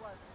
blessed.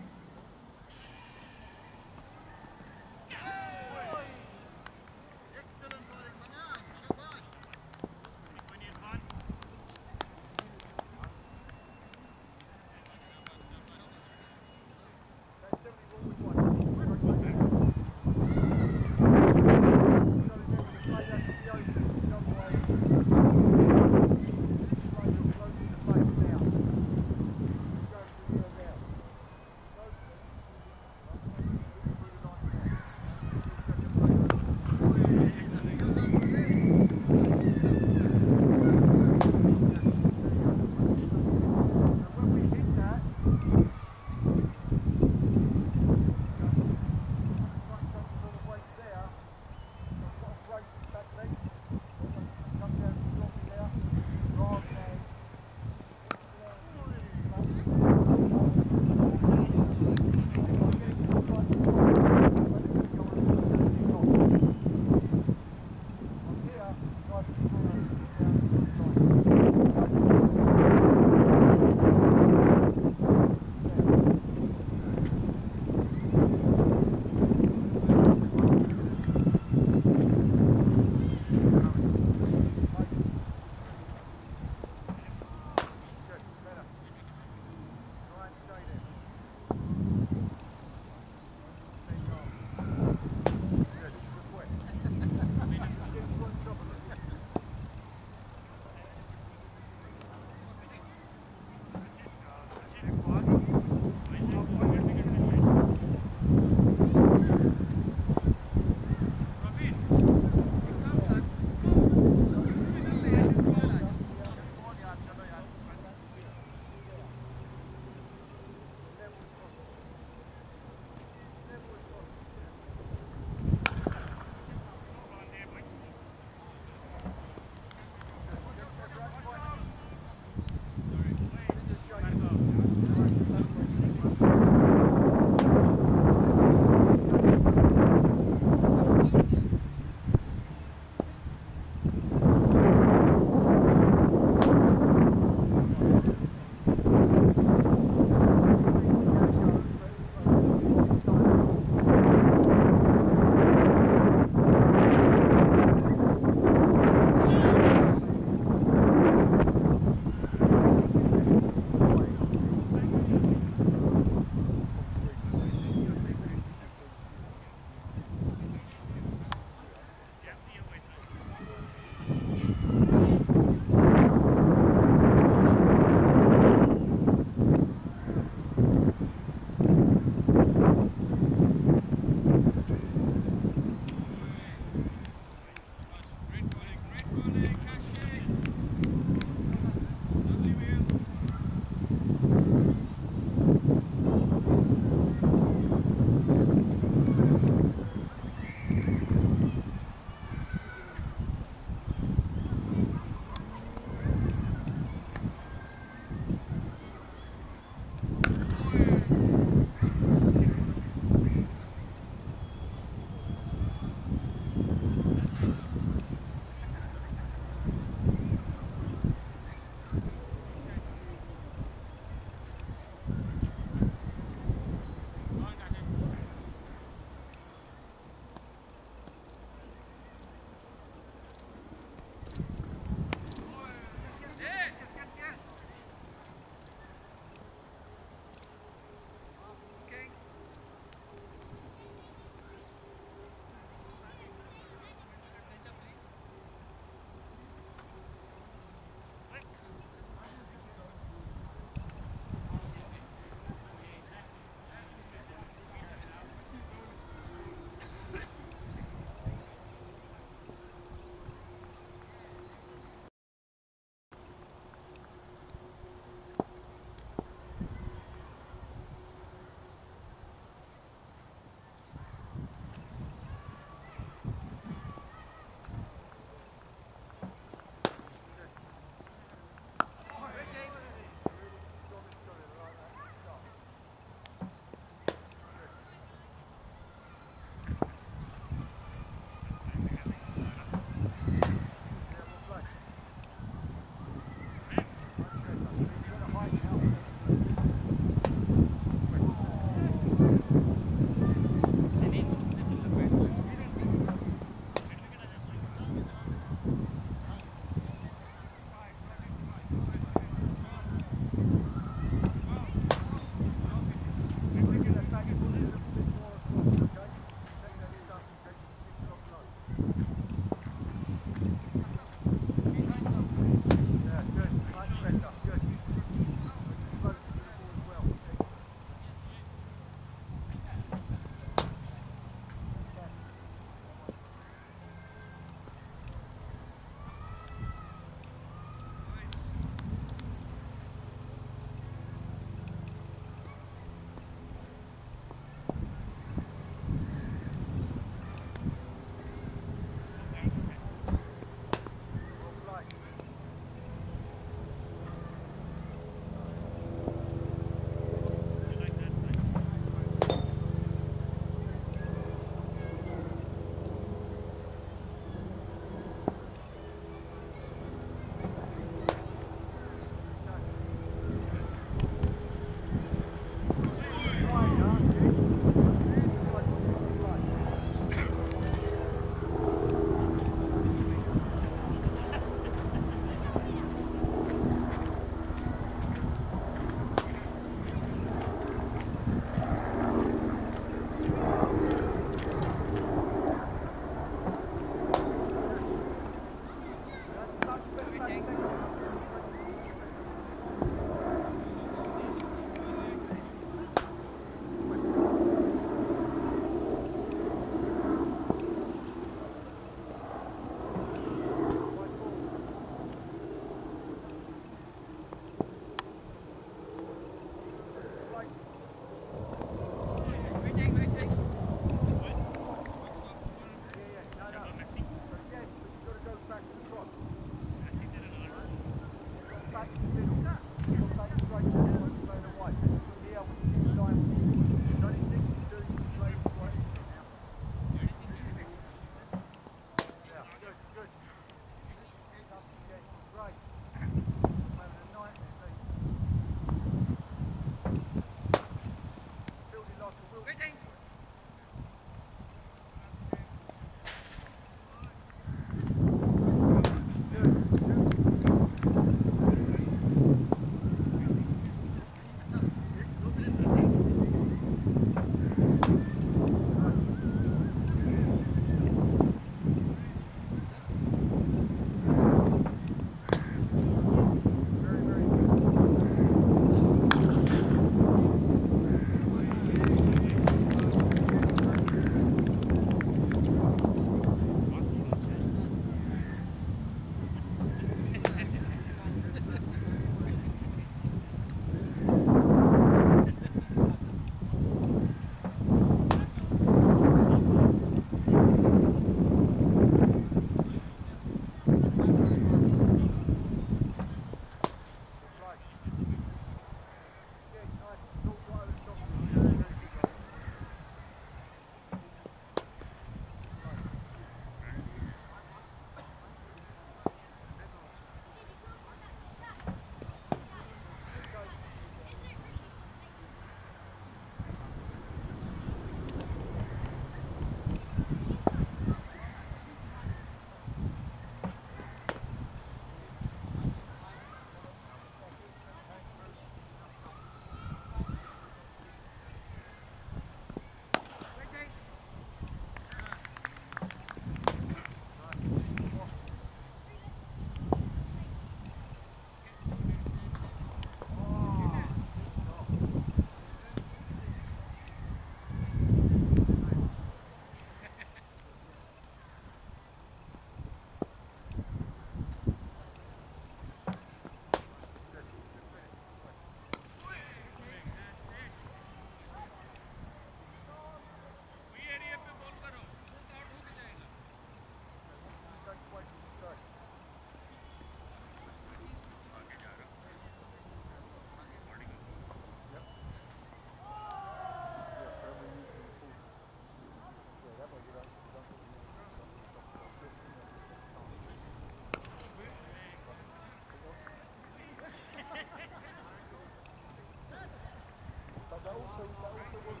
Itaú, foi Itaú, foi Itaú.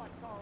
Just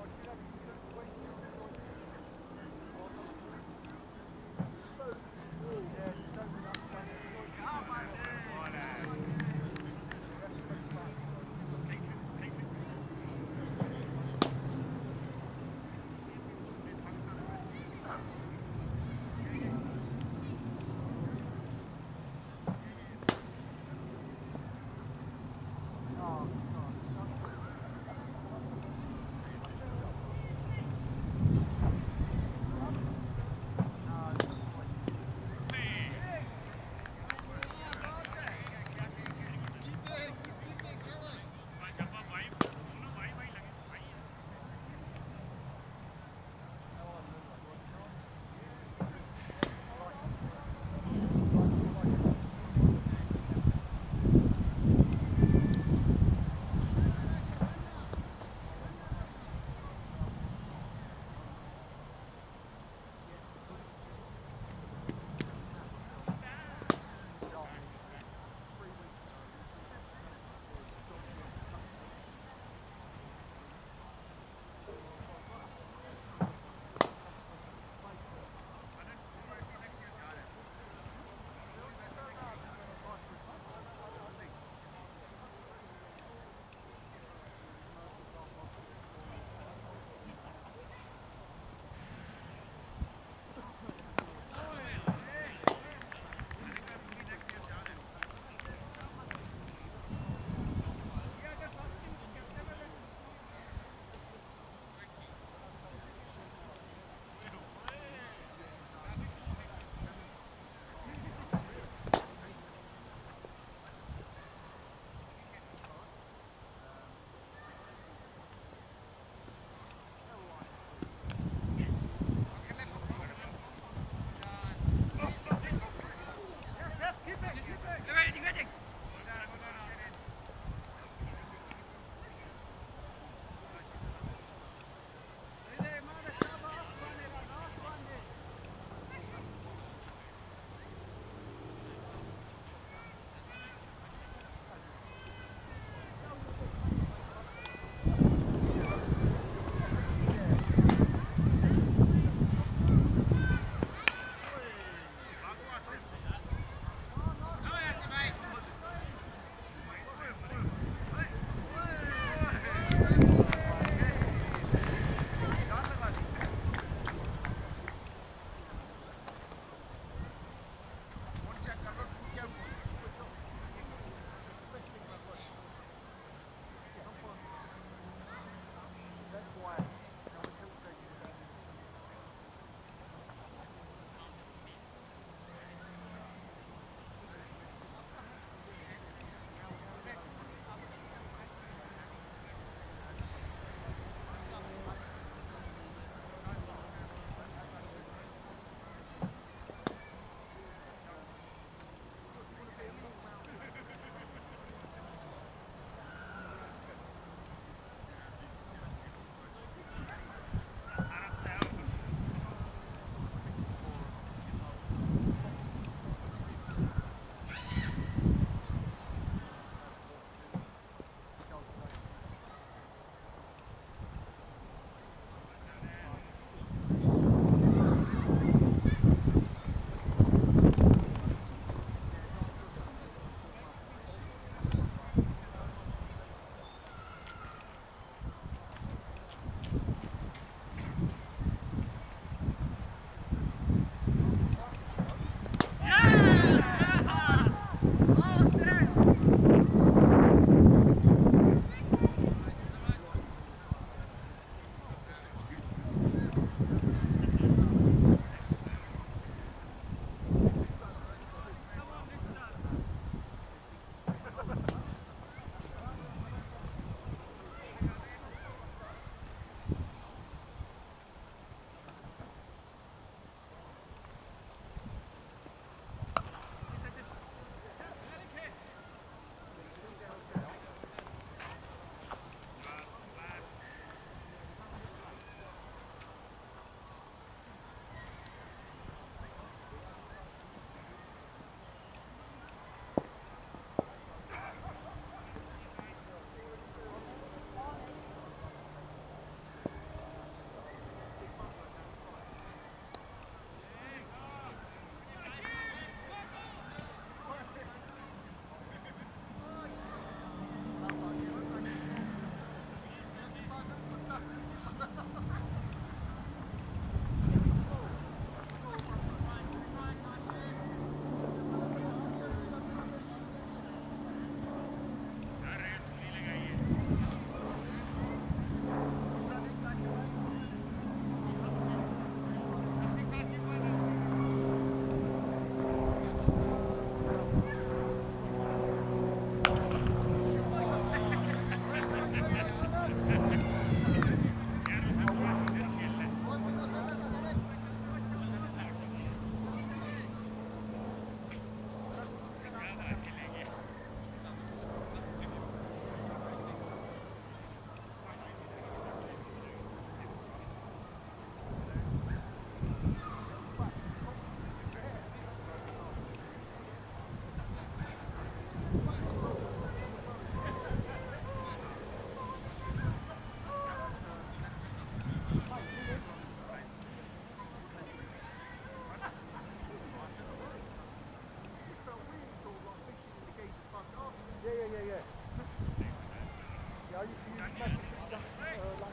예예예예. 여기 지금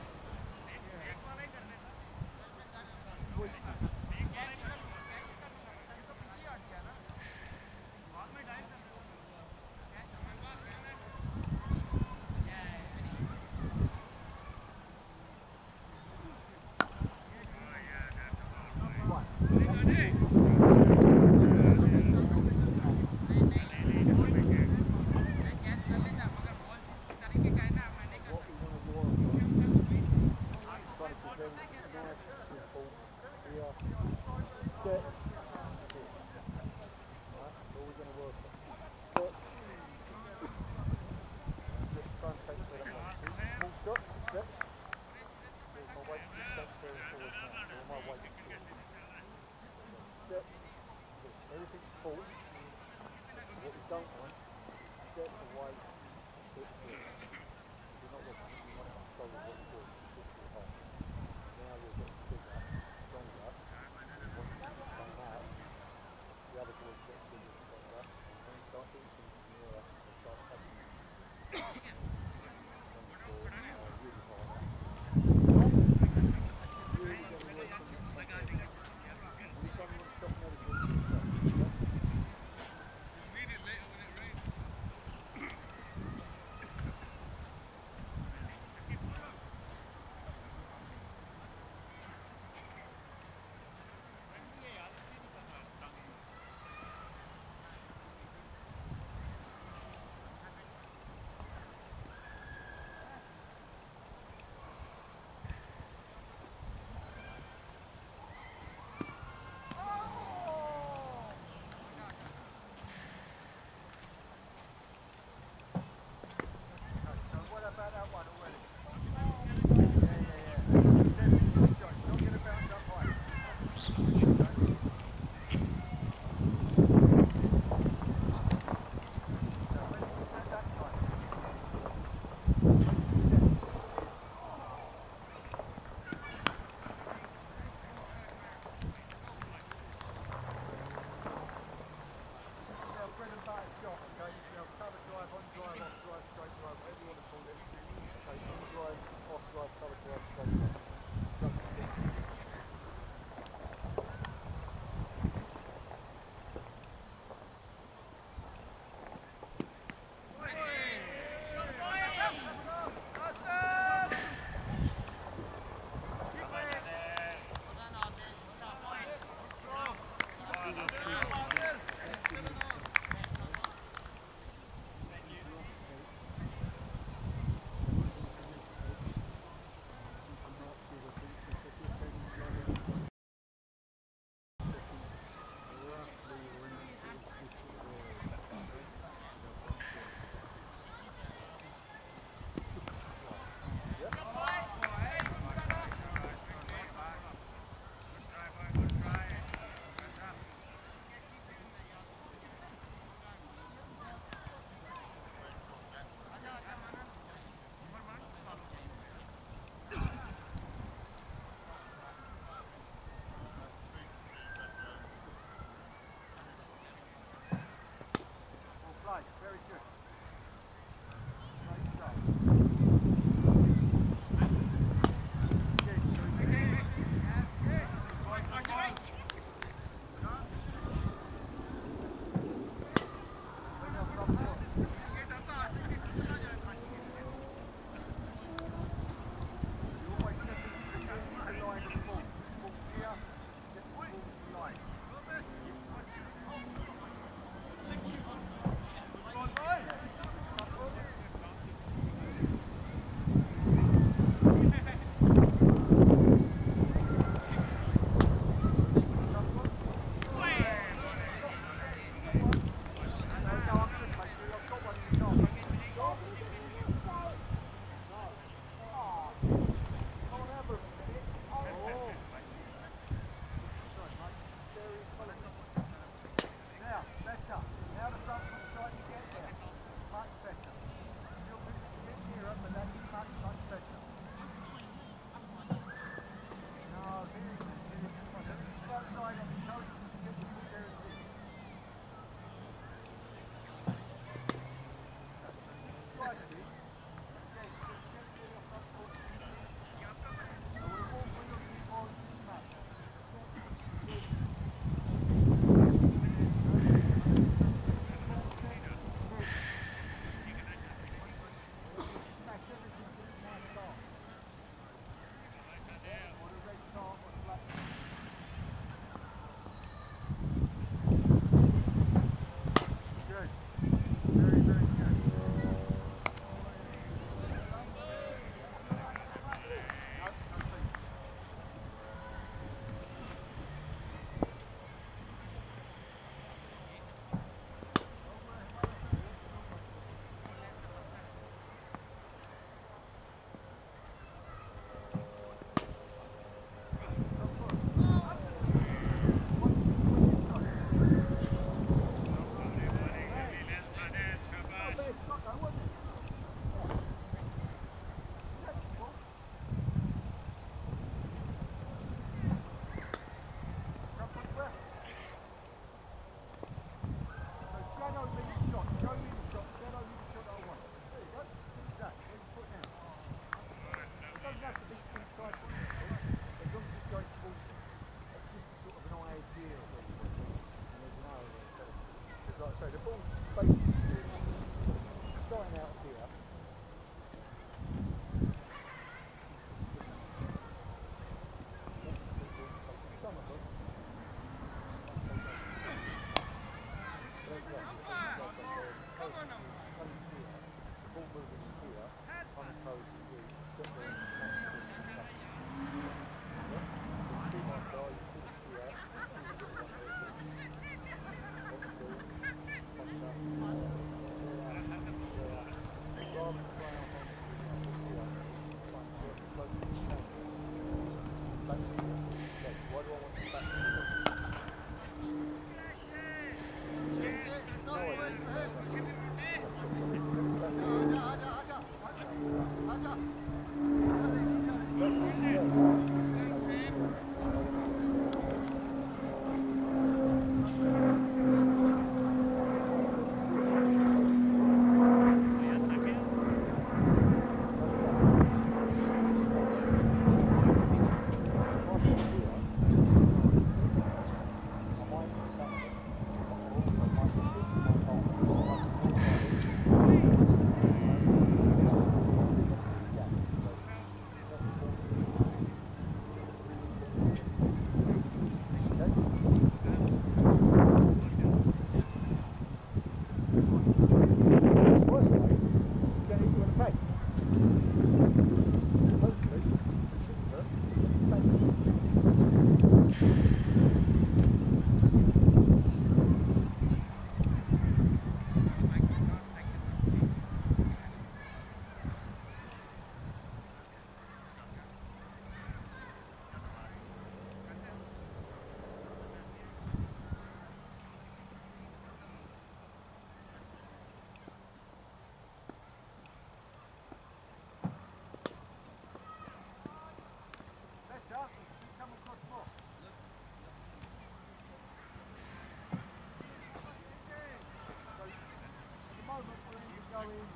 saying,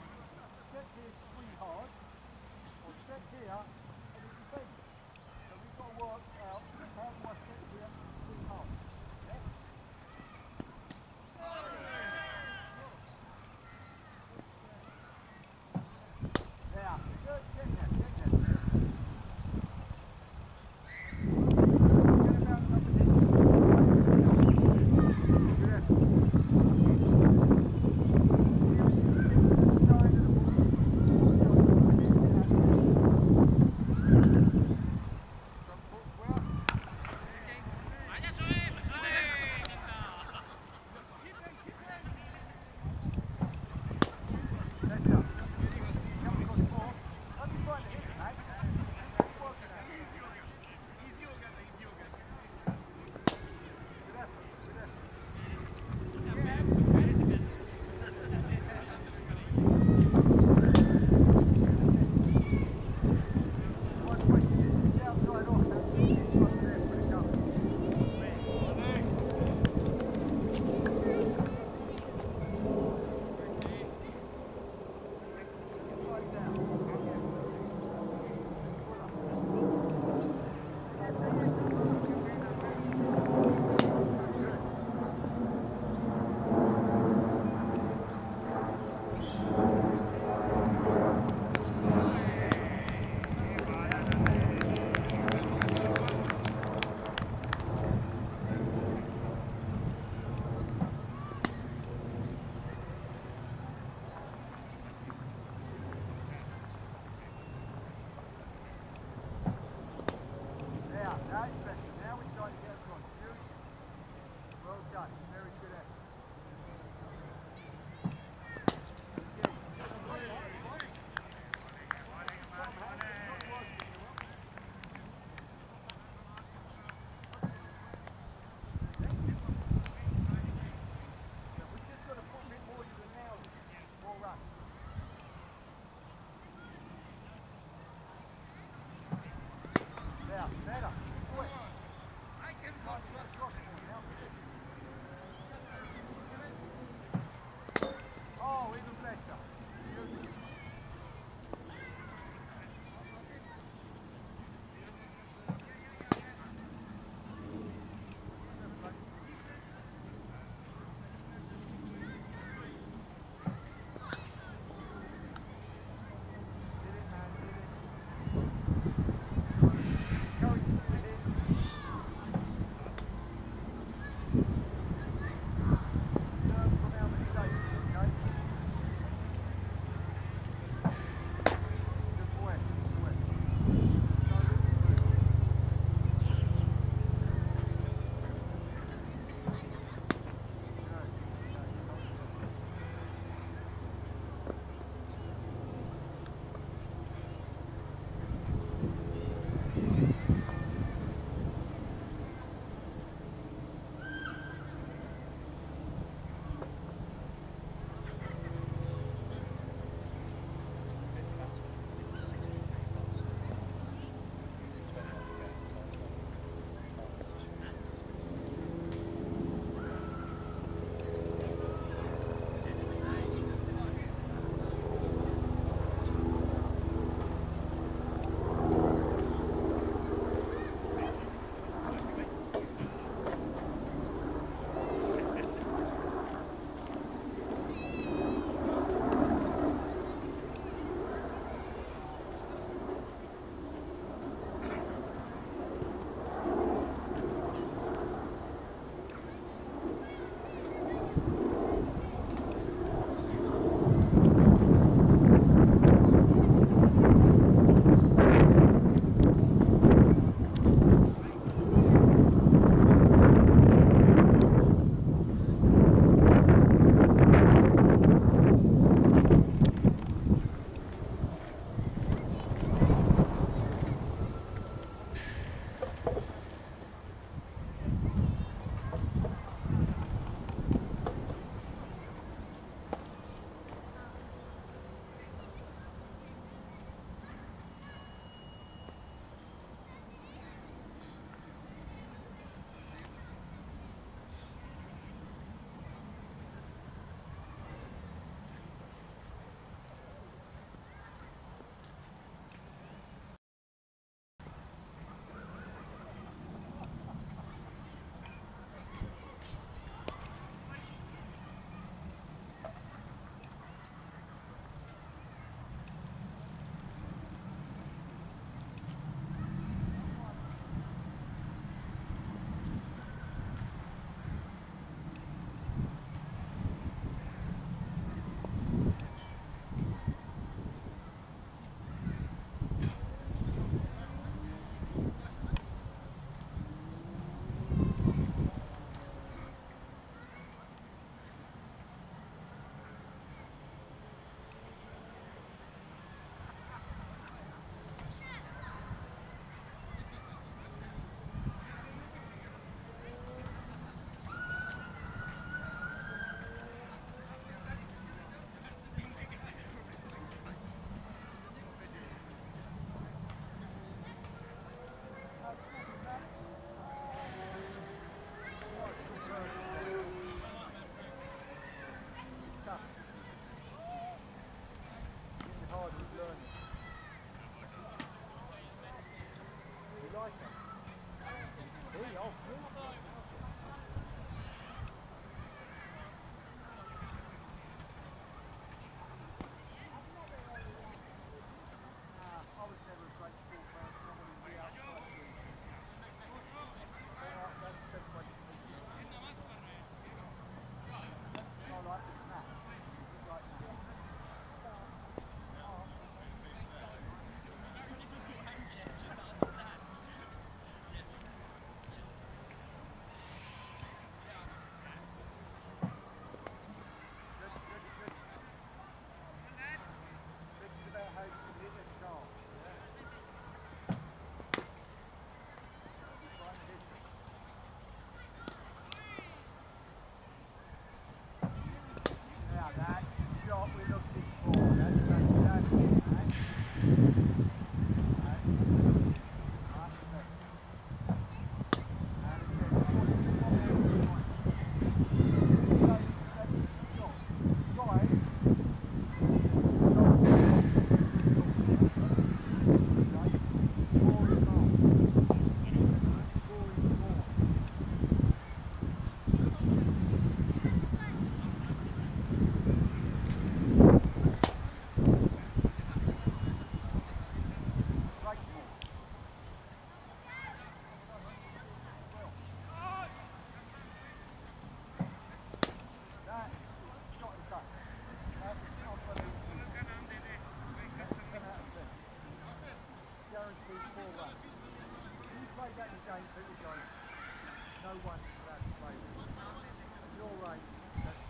get here, sweetheart, or get here, and it's a So we've got to work. no one to that slavery. You're right.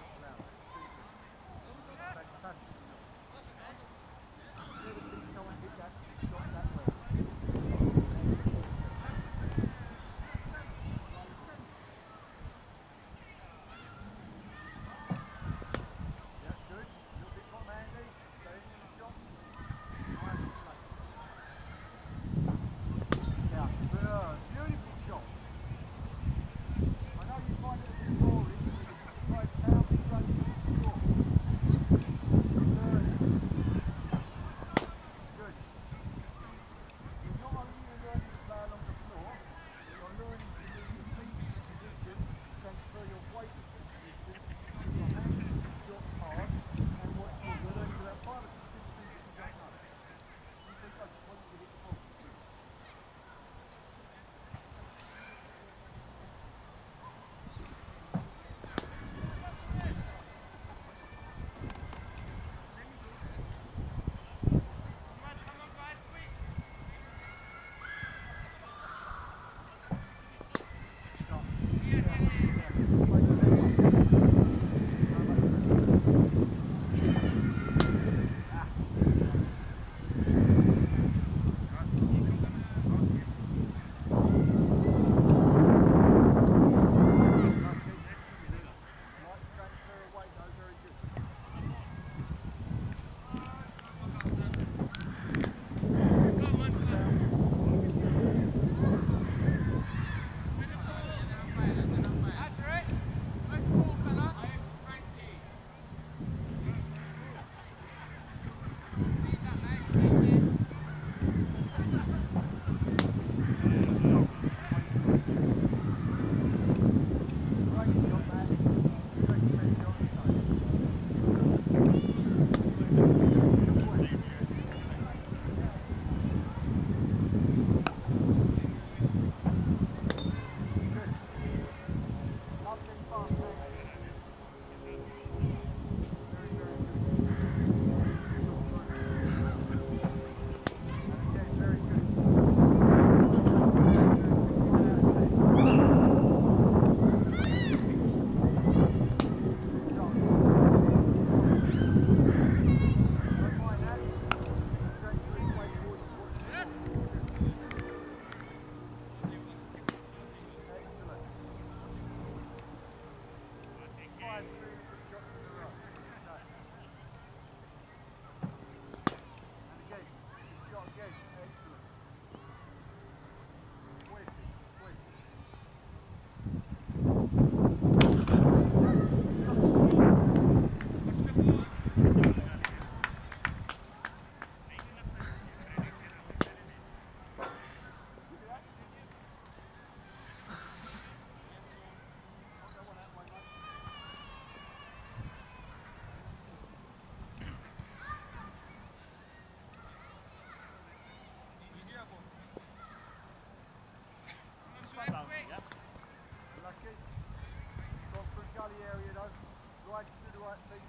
right, please.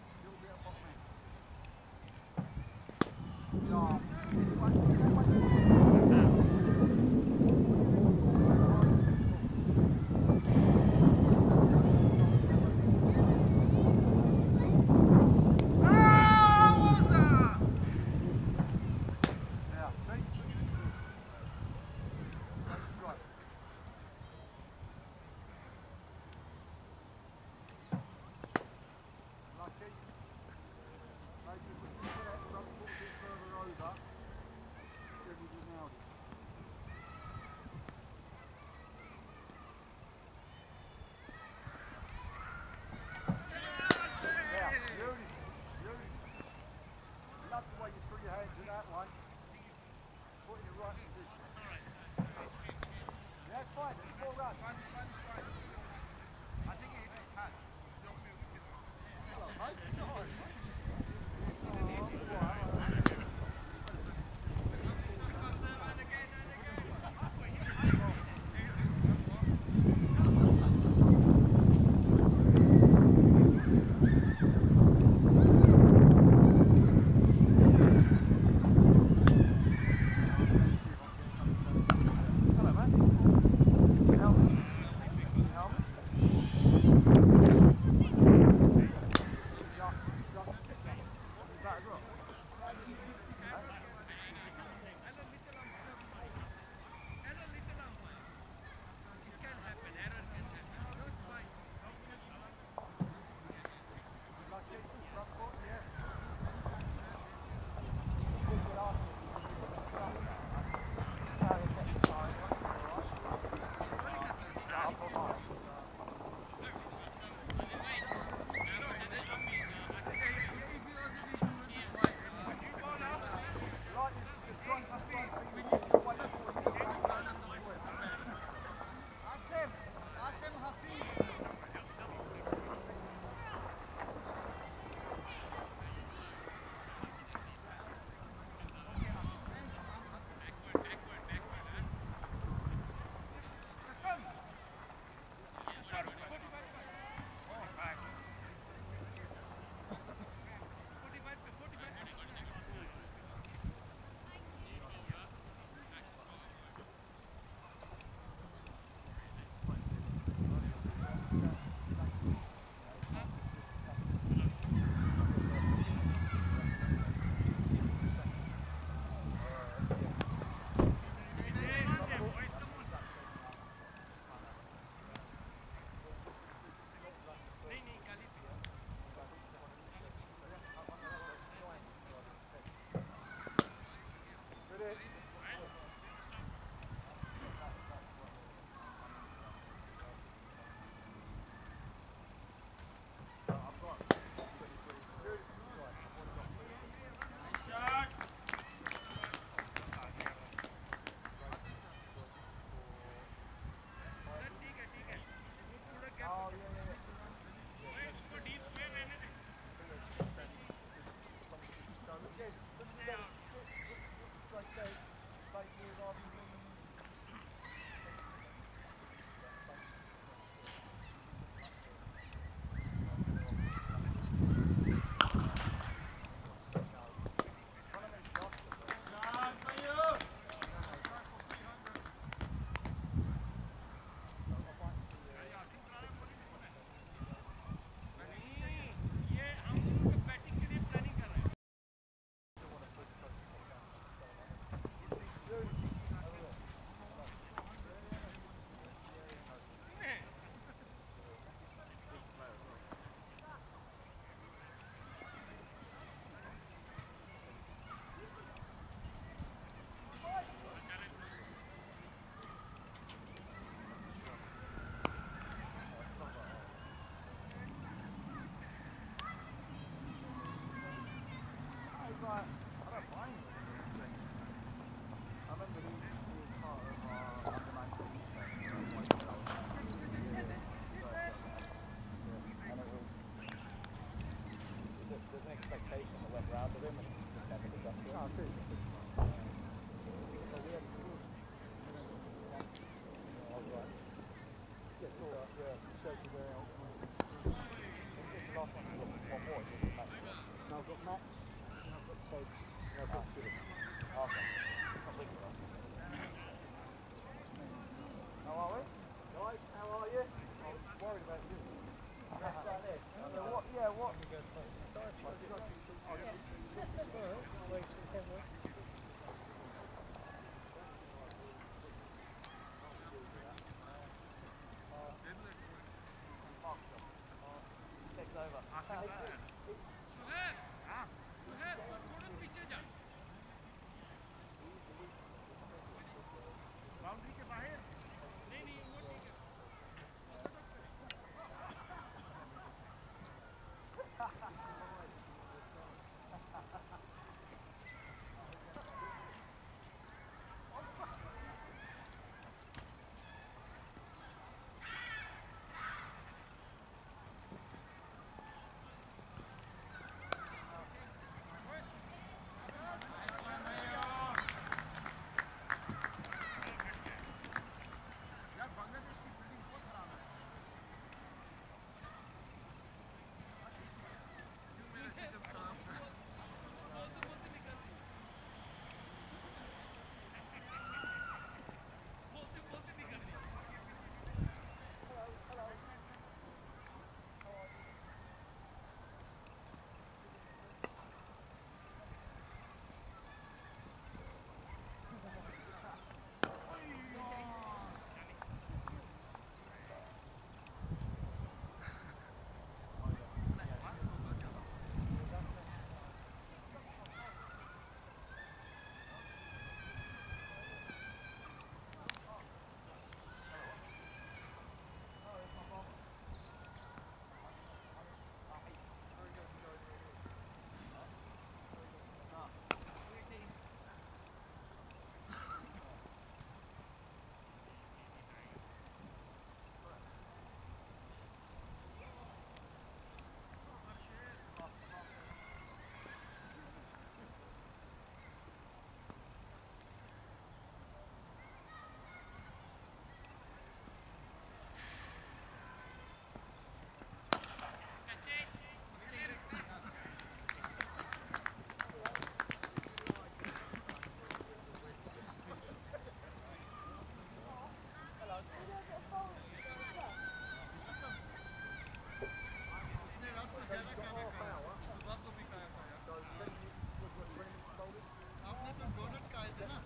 Now I've and have got Toby, and I've over.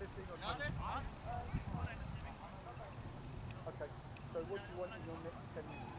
15 or 20? Okay, so what do you want in your next 10 minutes?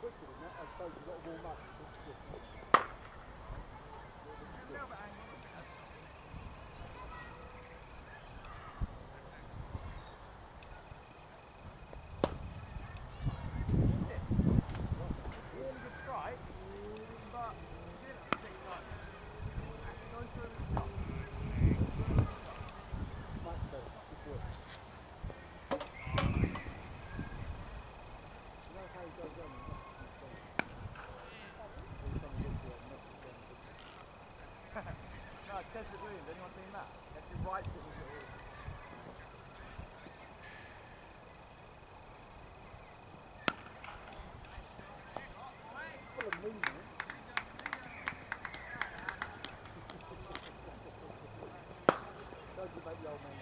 quicker than that. I suppose you've got warm up. No, Chester Williams, anyone seen that? That's his right foot was you the old man?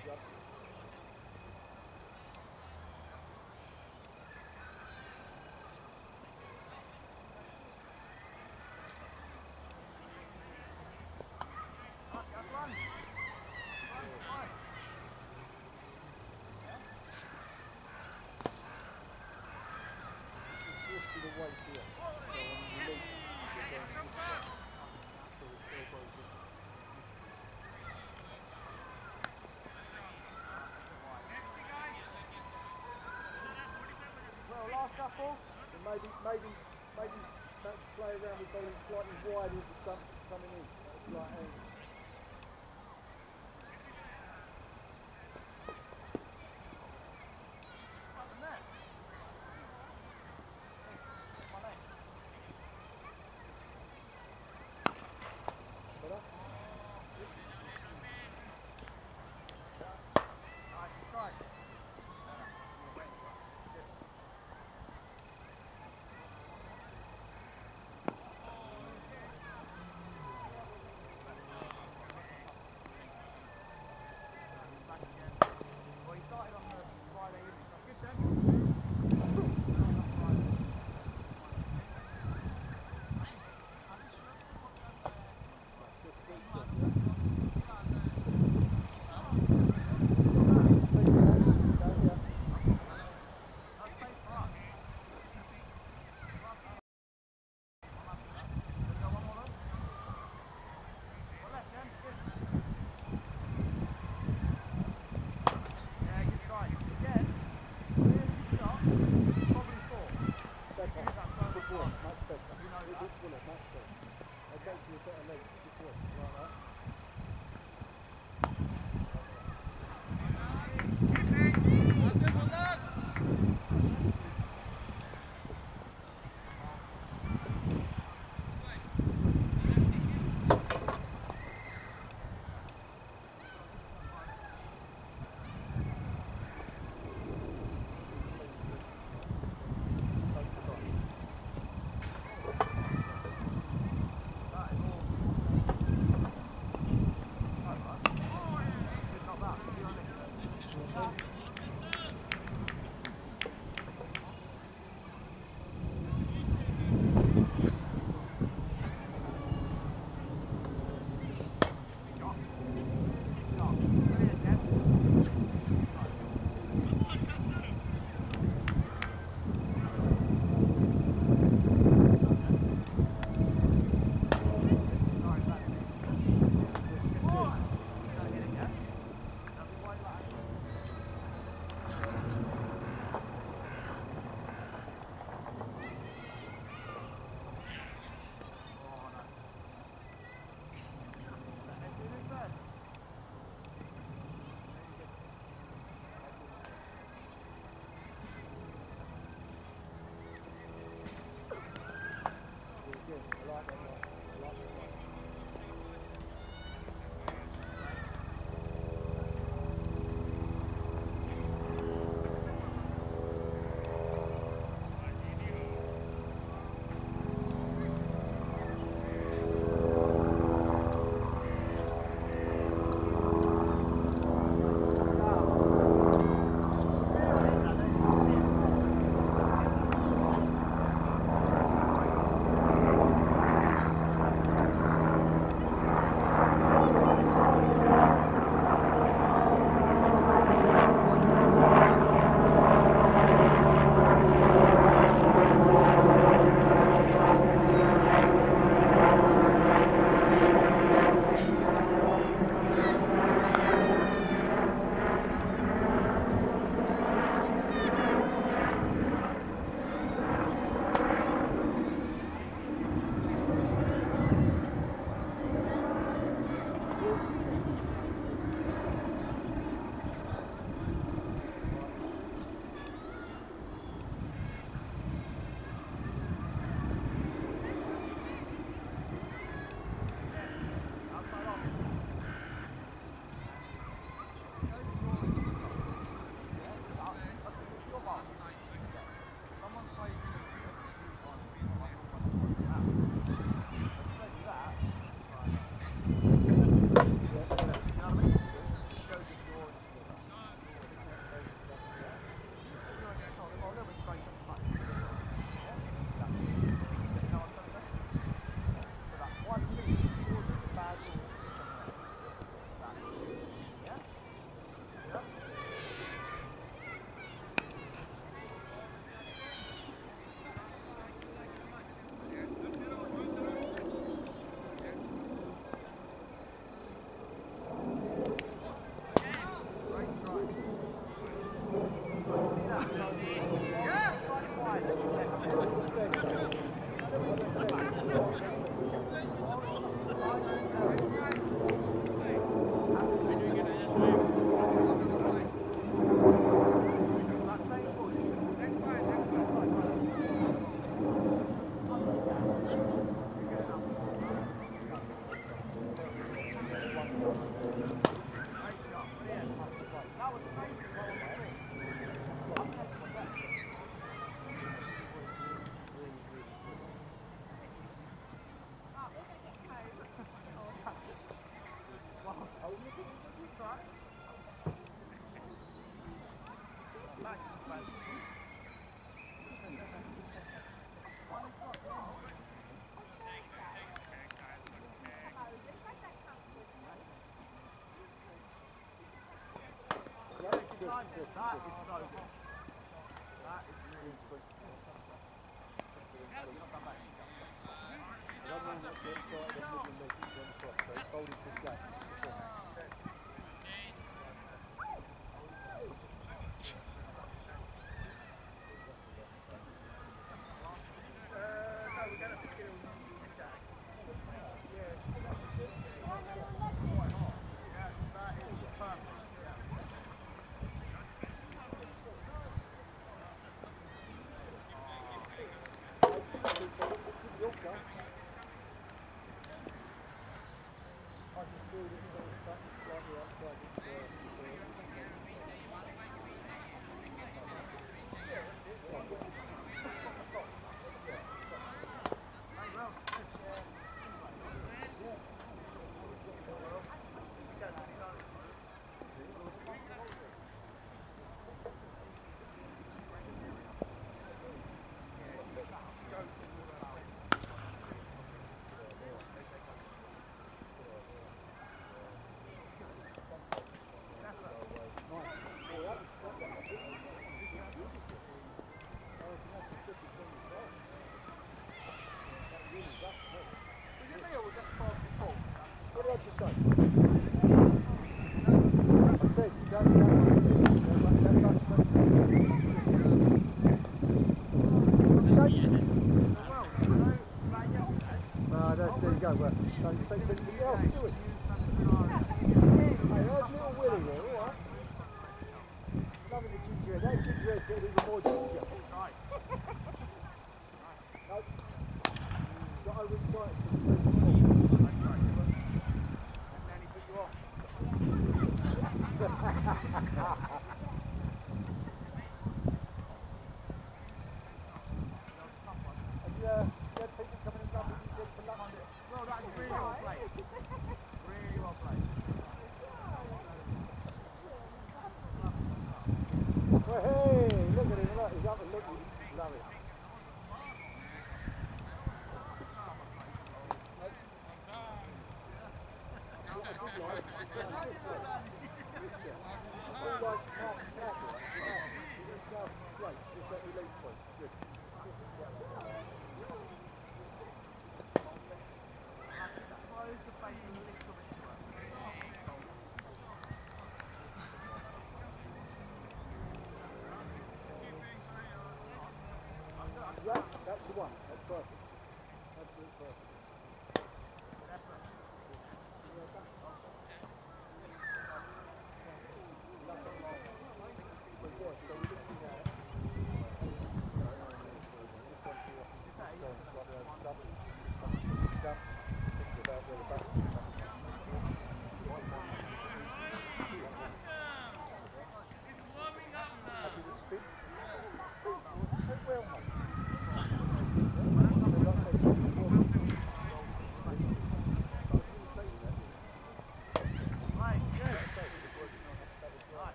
Right, that's one. One, one. It's just to the weight here. So when you leap, you're going to so his elbows in. Well, last couple. And maybe, maybe, maybe play around with bowling slightly wide into some coming in. Right angle. That is not over. That is really good. Another one that's going to start at the middle and make it one across. So Foldy's good guy. done, done.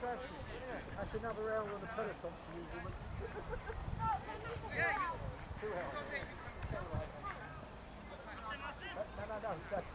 That's another round on the peloton for you, woman. Two hours. No, no, no.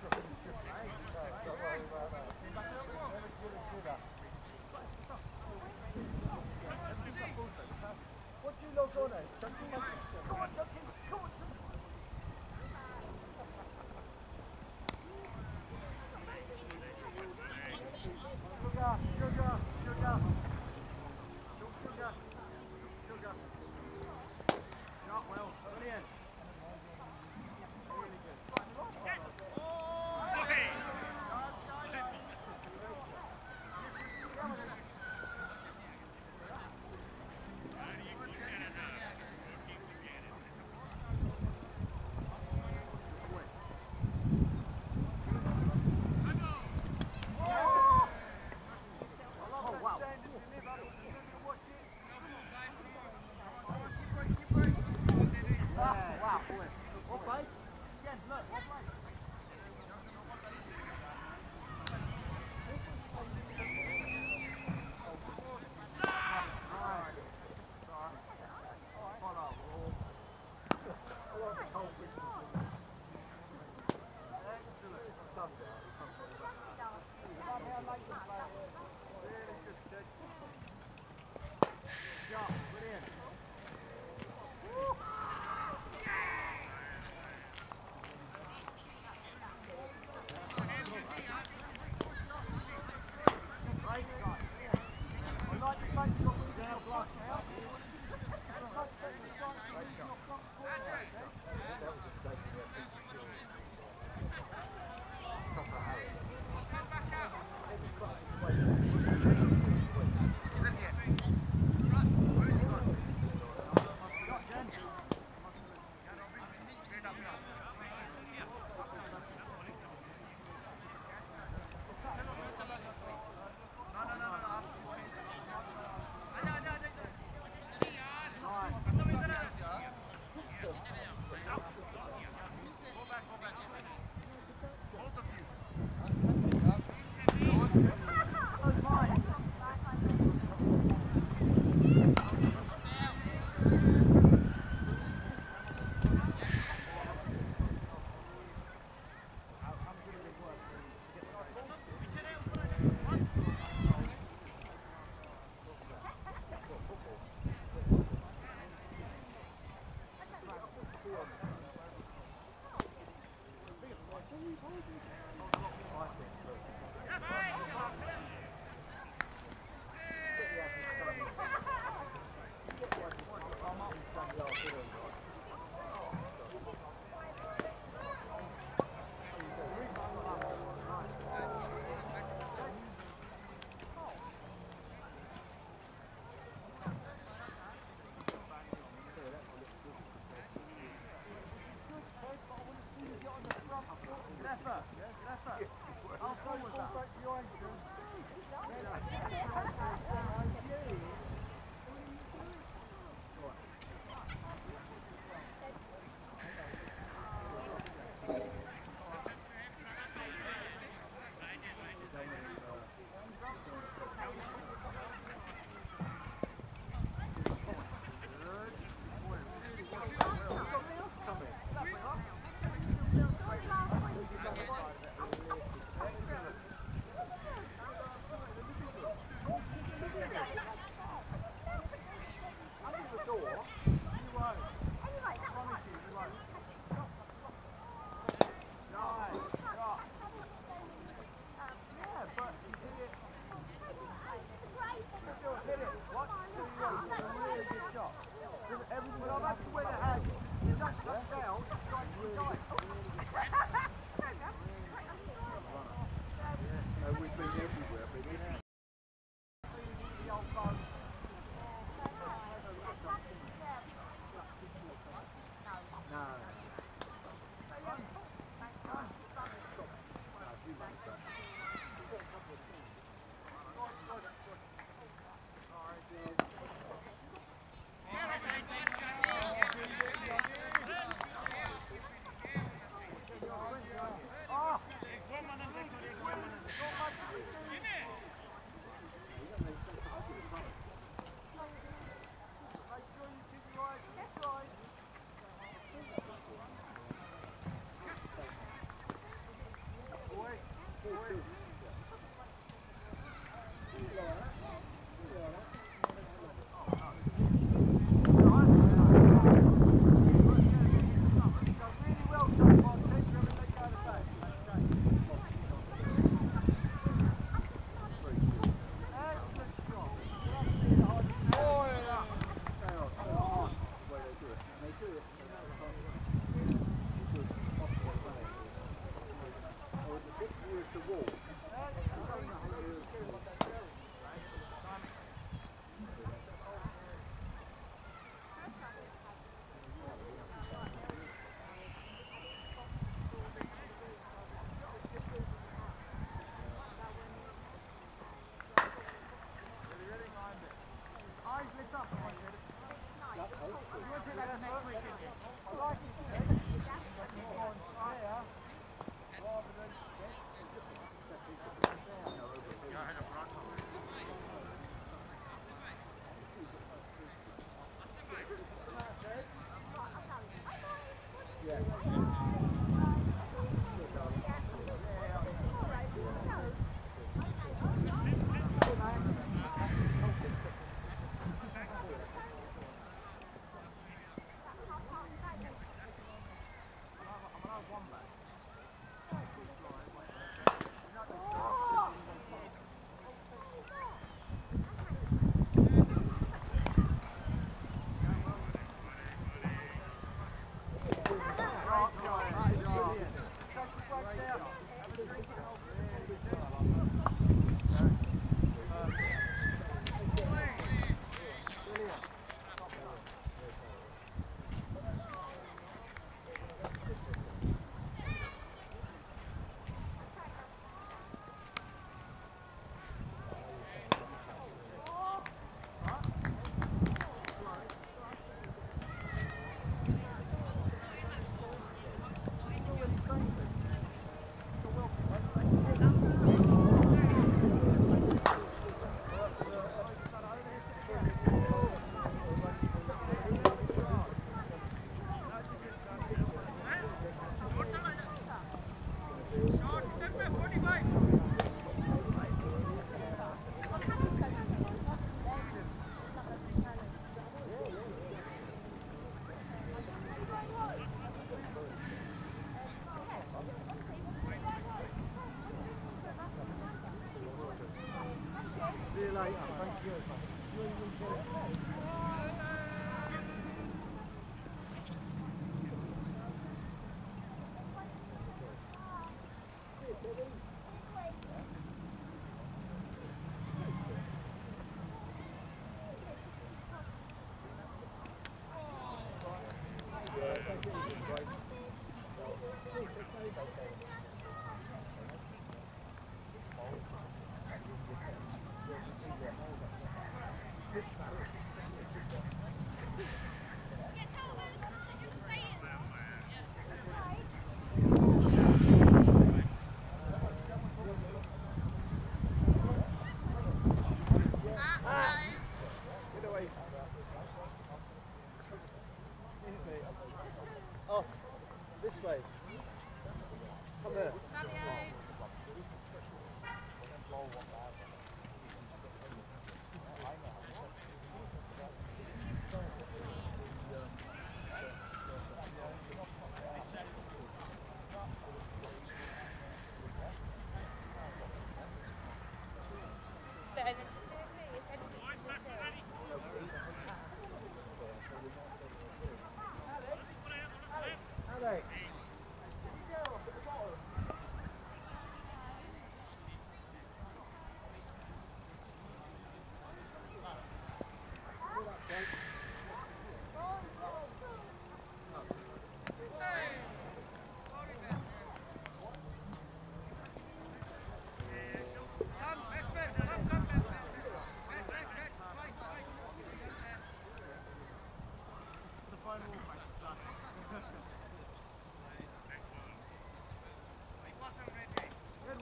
Alex.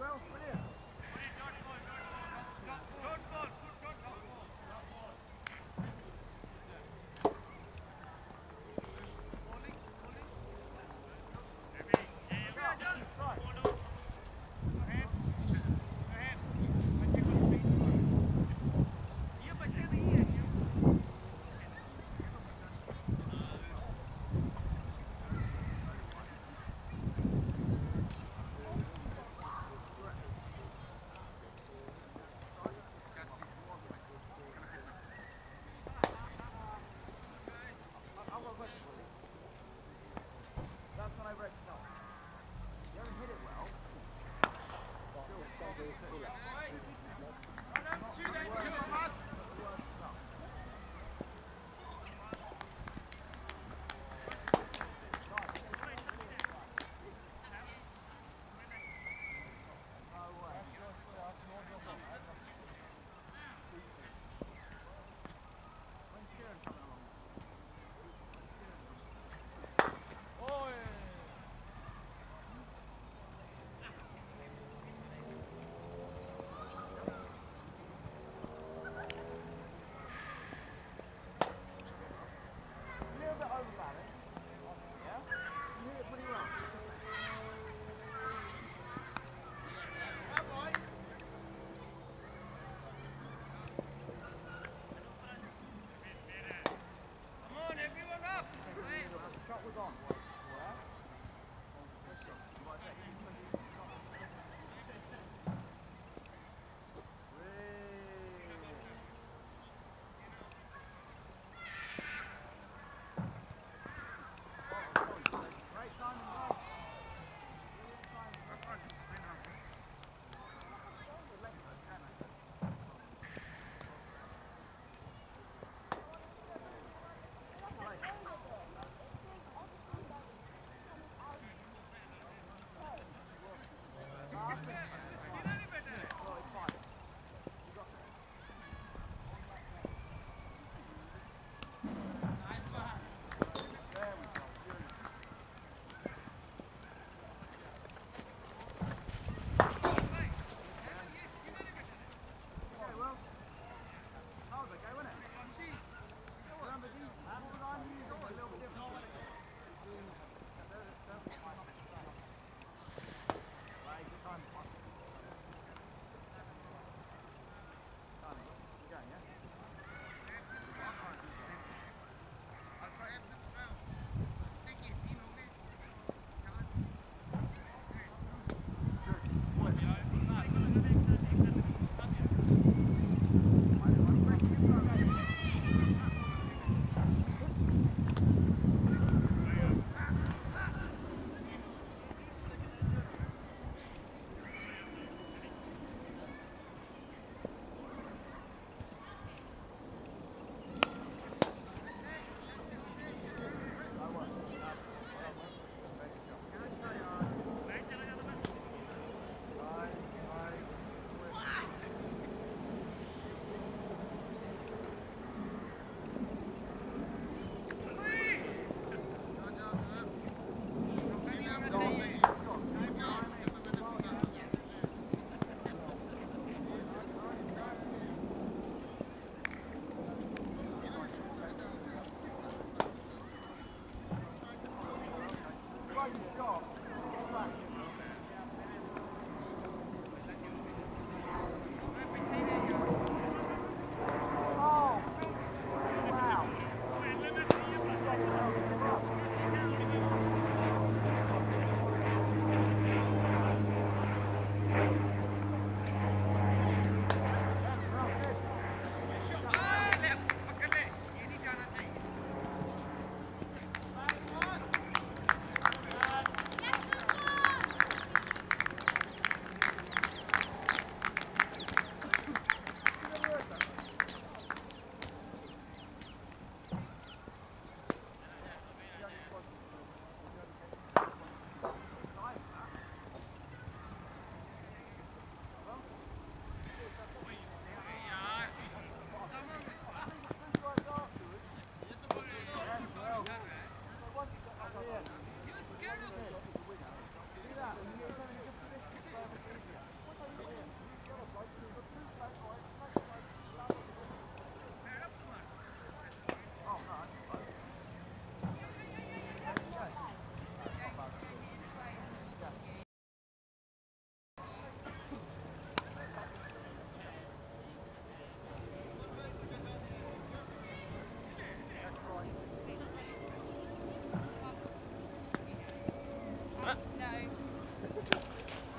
well.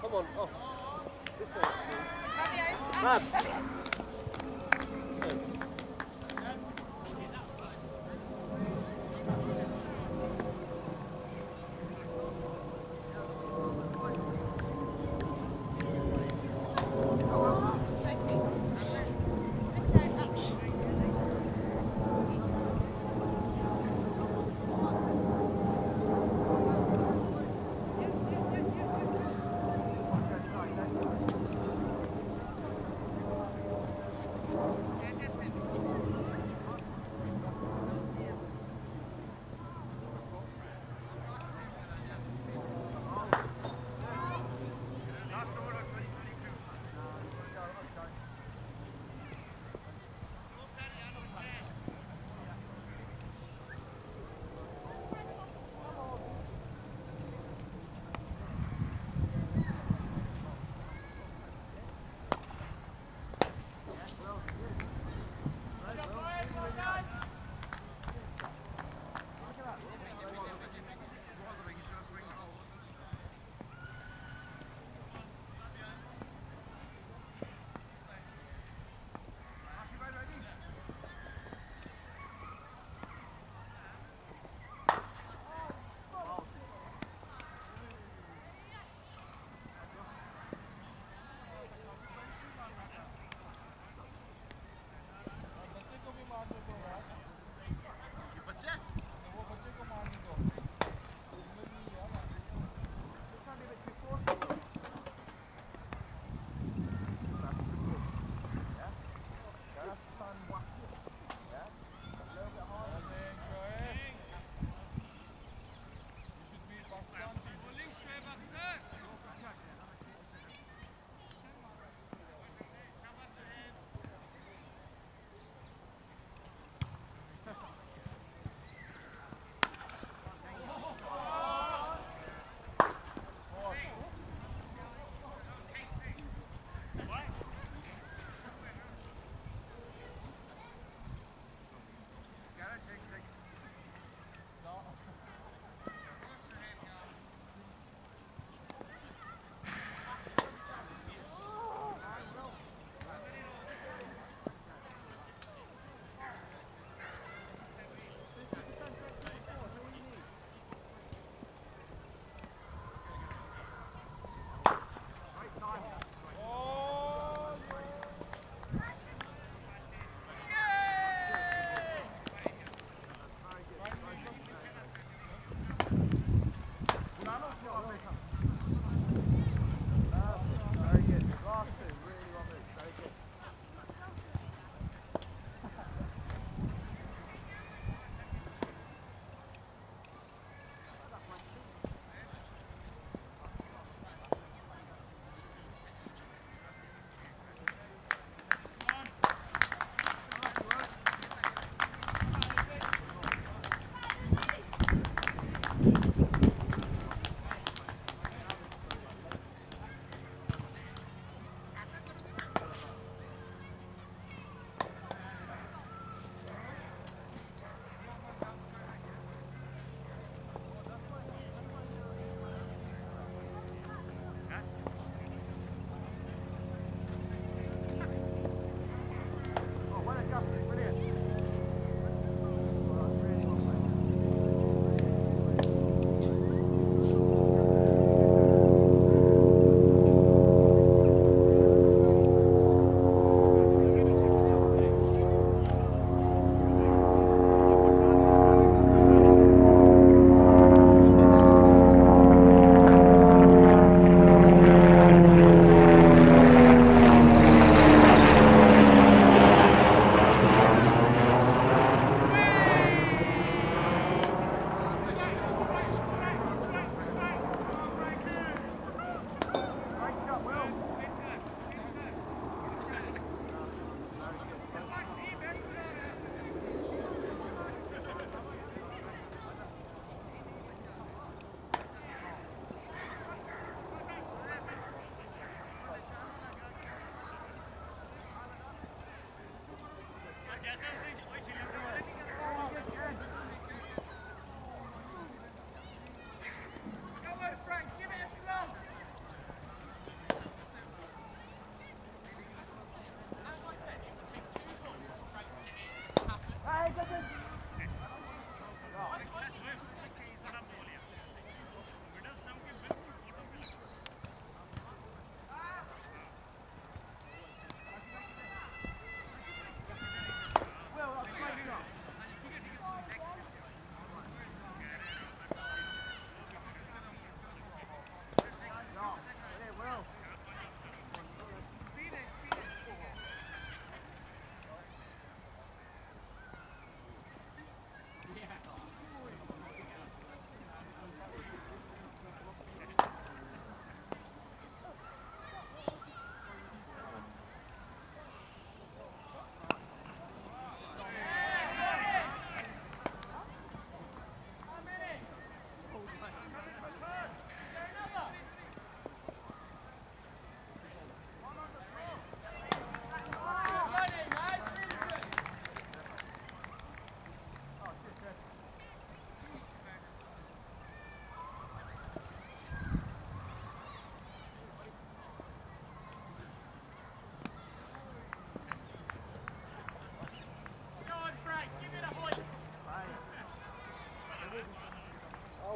Come on, off. This way. Fabio. Mad.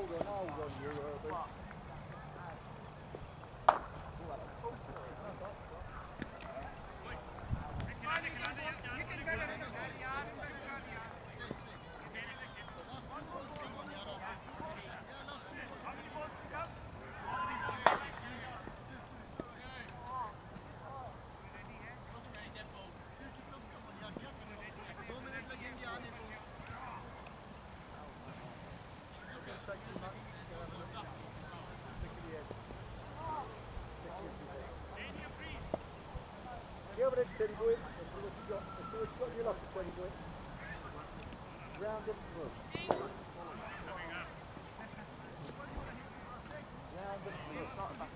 Mab. you, Boy. Let's see what you. Let's see what you got in your locker, Teddy boy. Round and through. Round and through.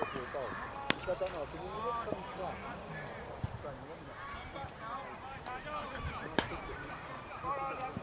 Thank you.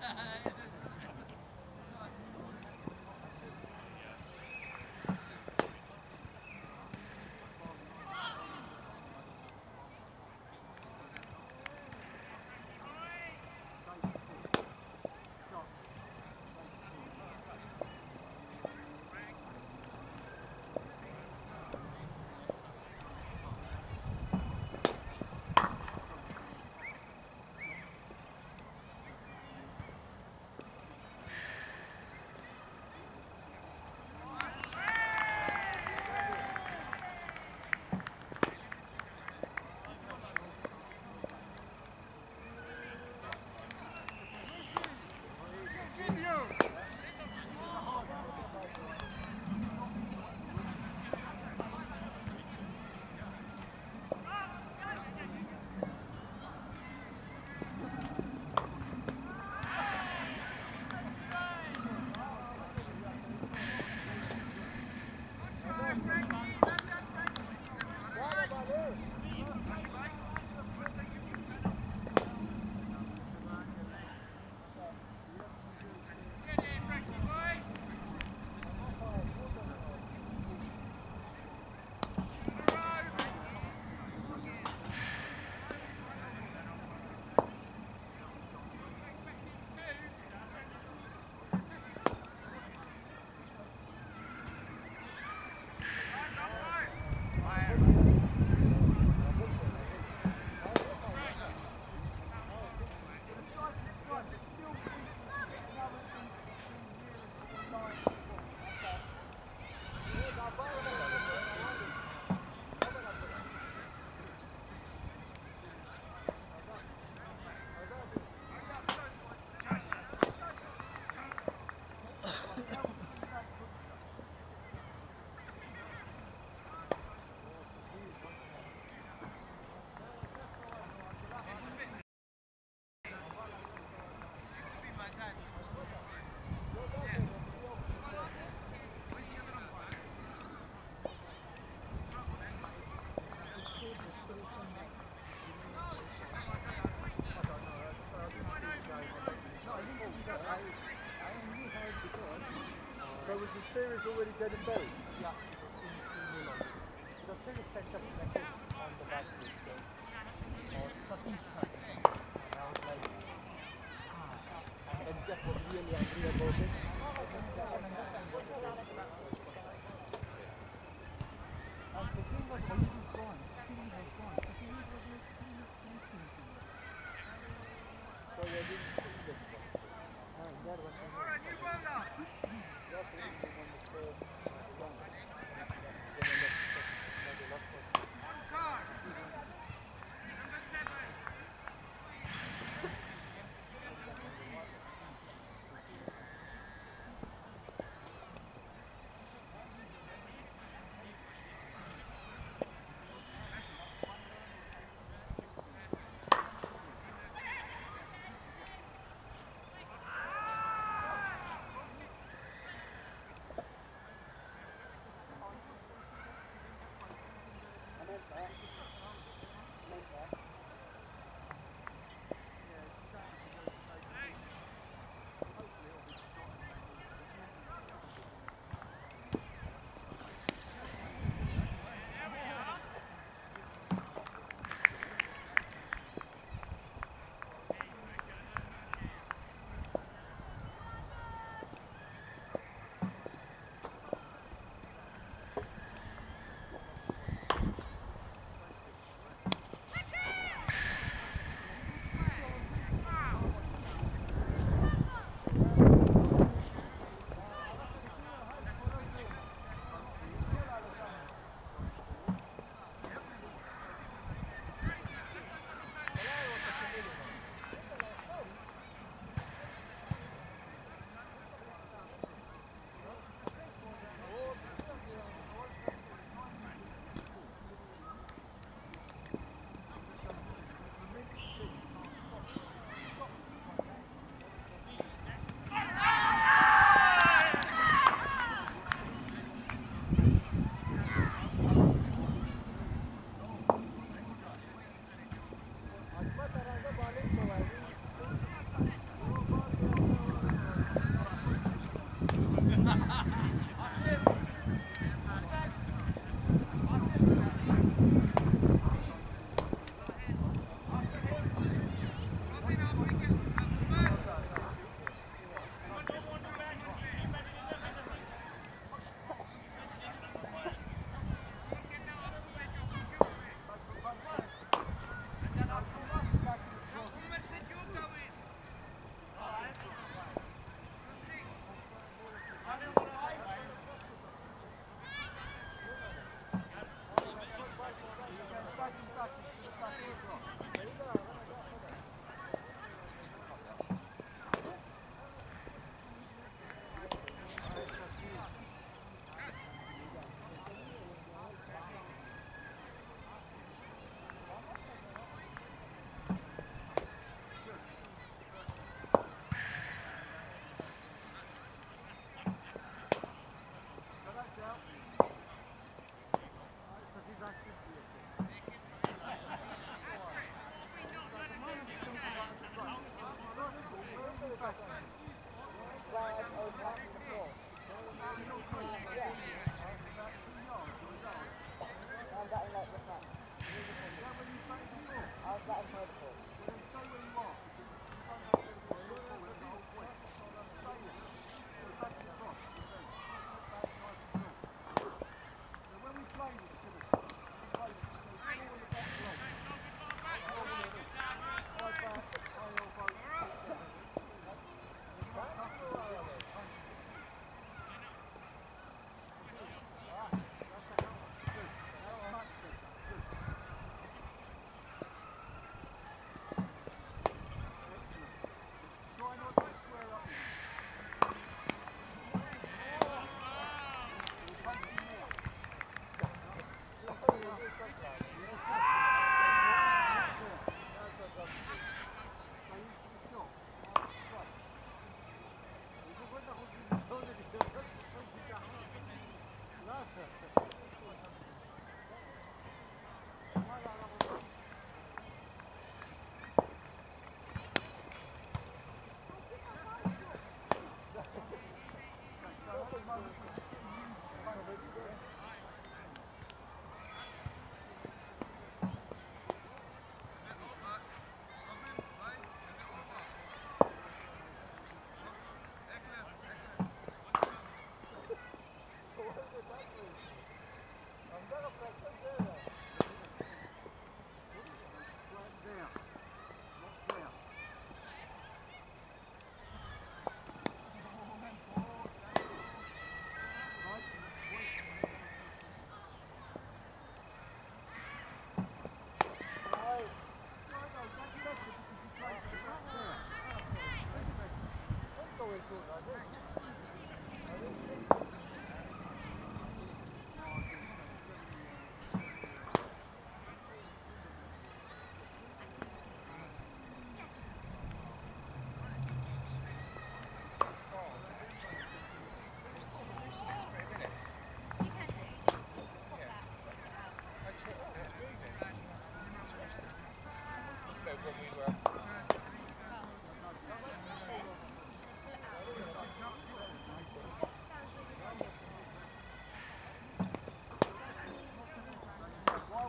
So series already dead and buried?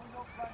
Yeah.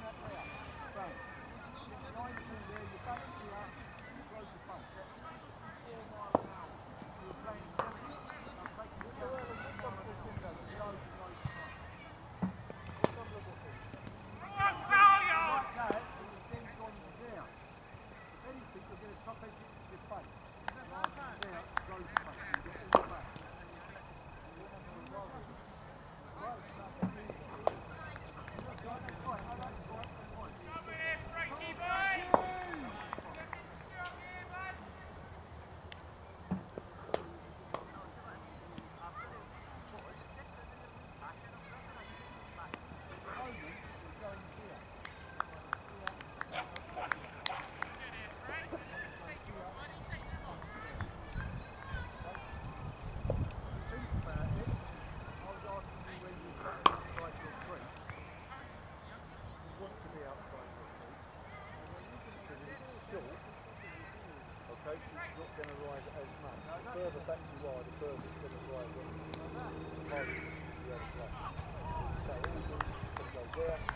Not going to rise as much. The further back you are, the further it's going to rise the other side. So everything's going to go. There,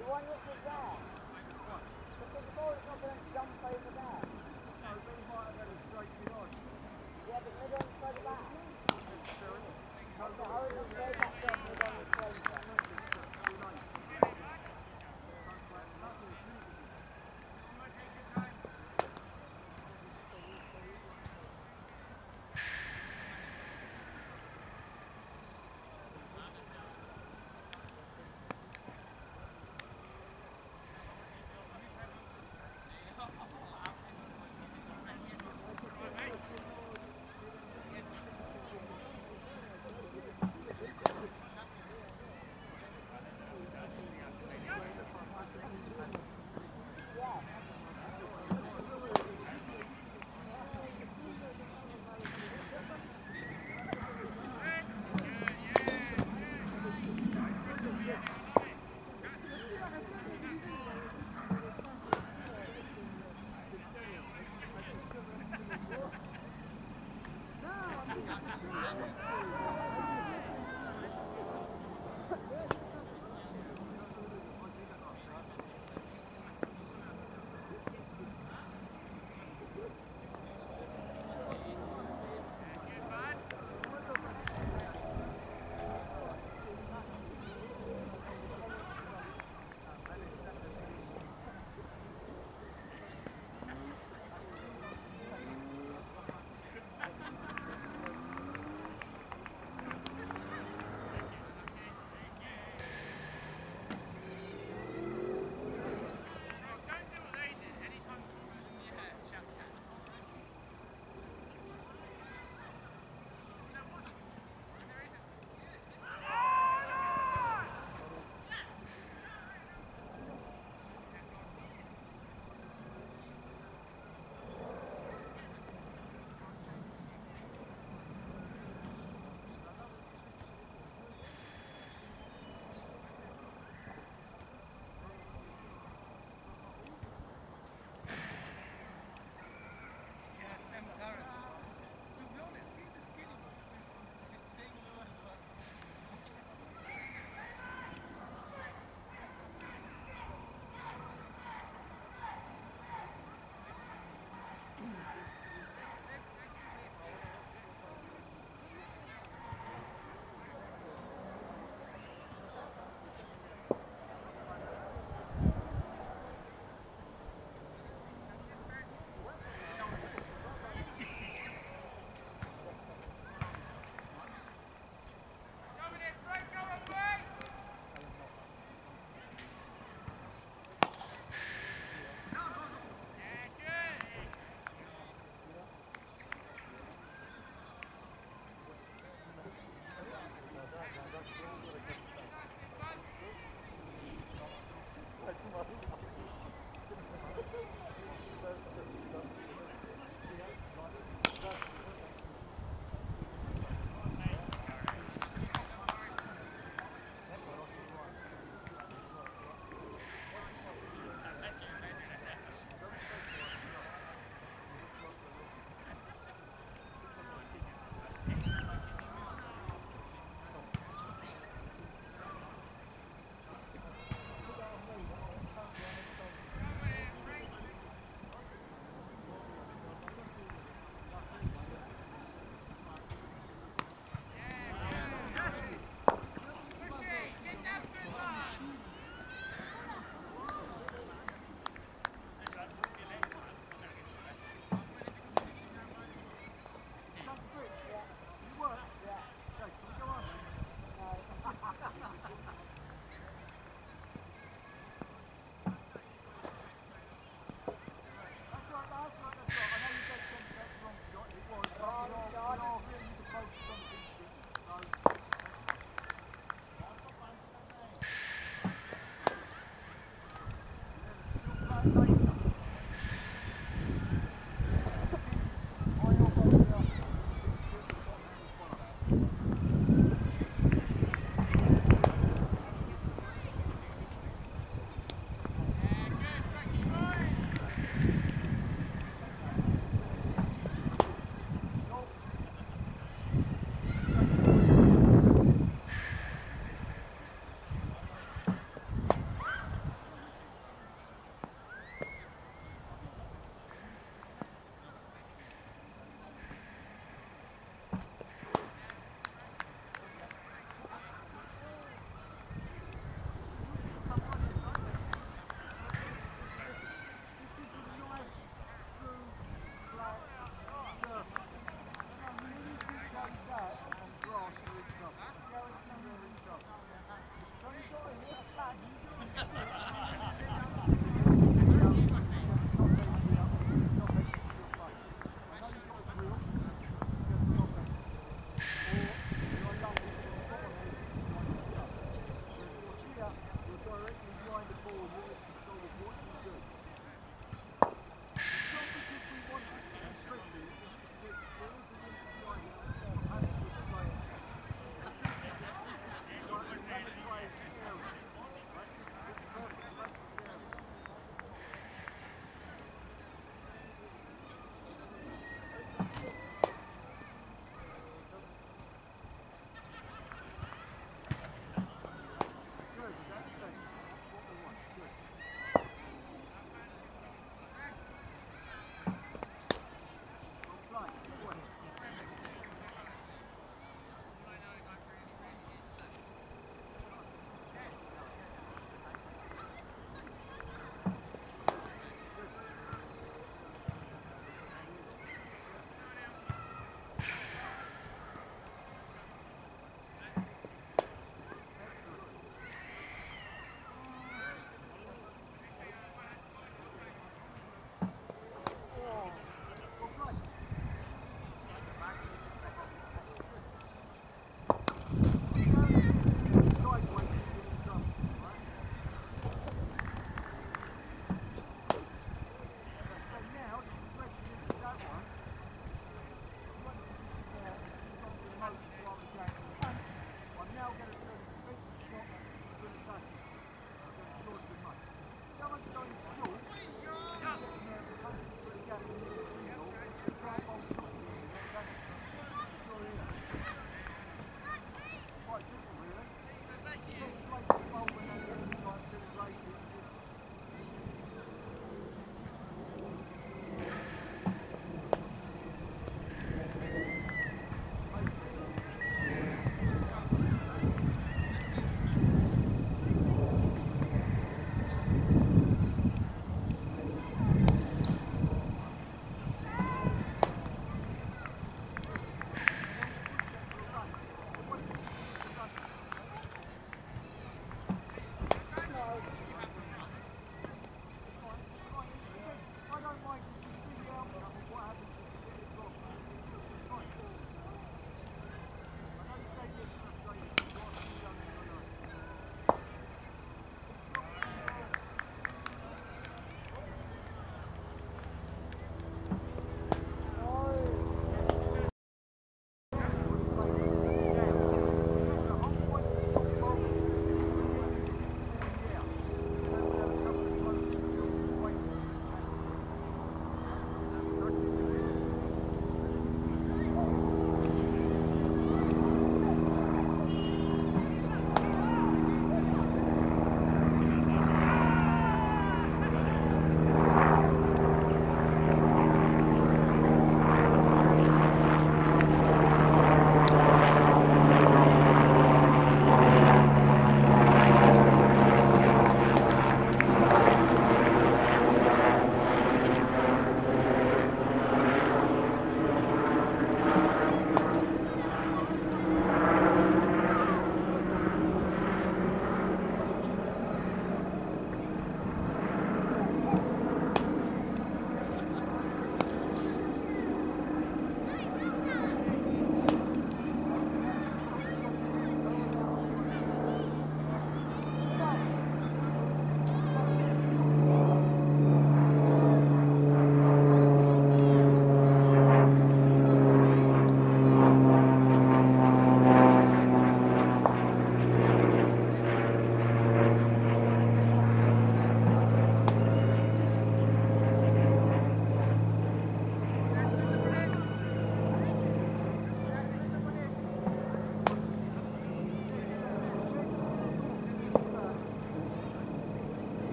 The one which was there. Because the ball is not going to jump over there. Straight. Yeah, but middle back. Because the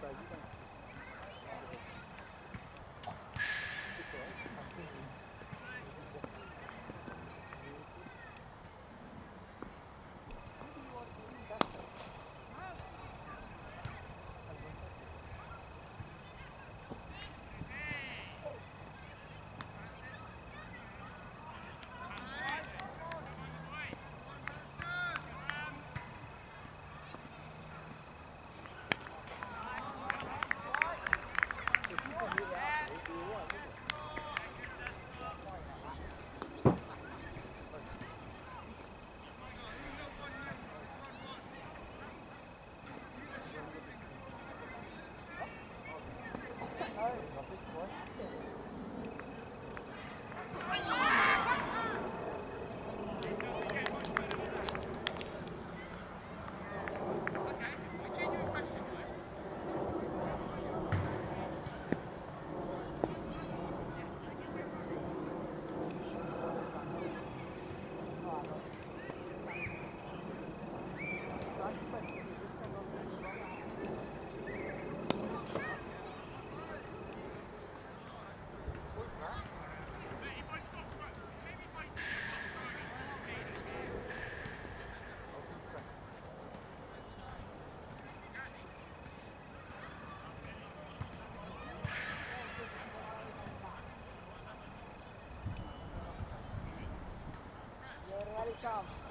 contar. home. I've just watched. Allez, Charles.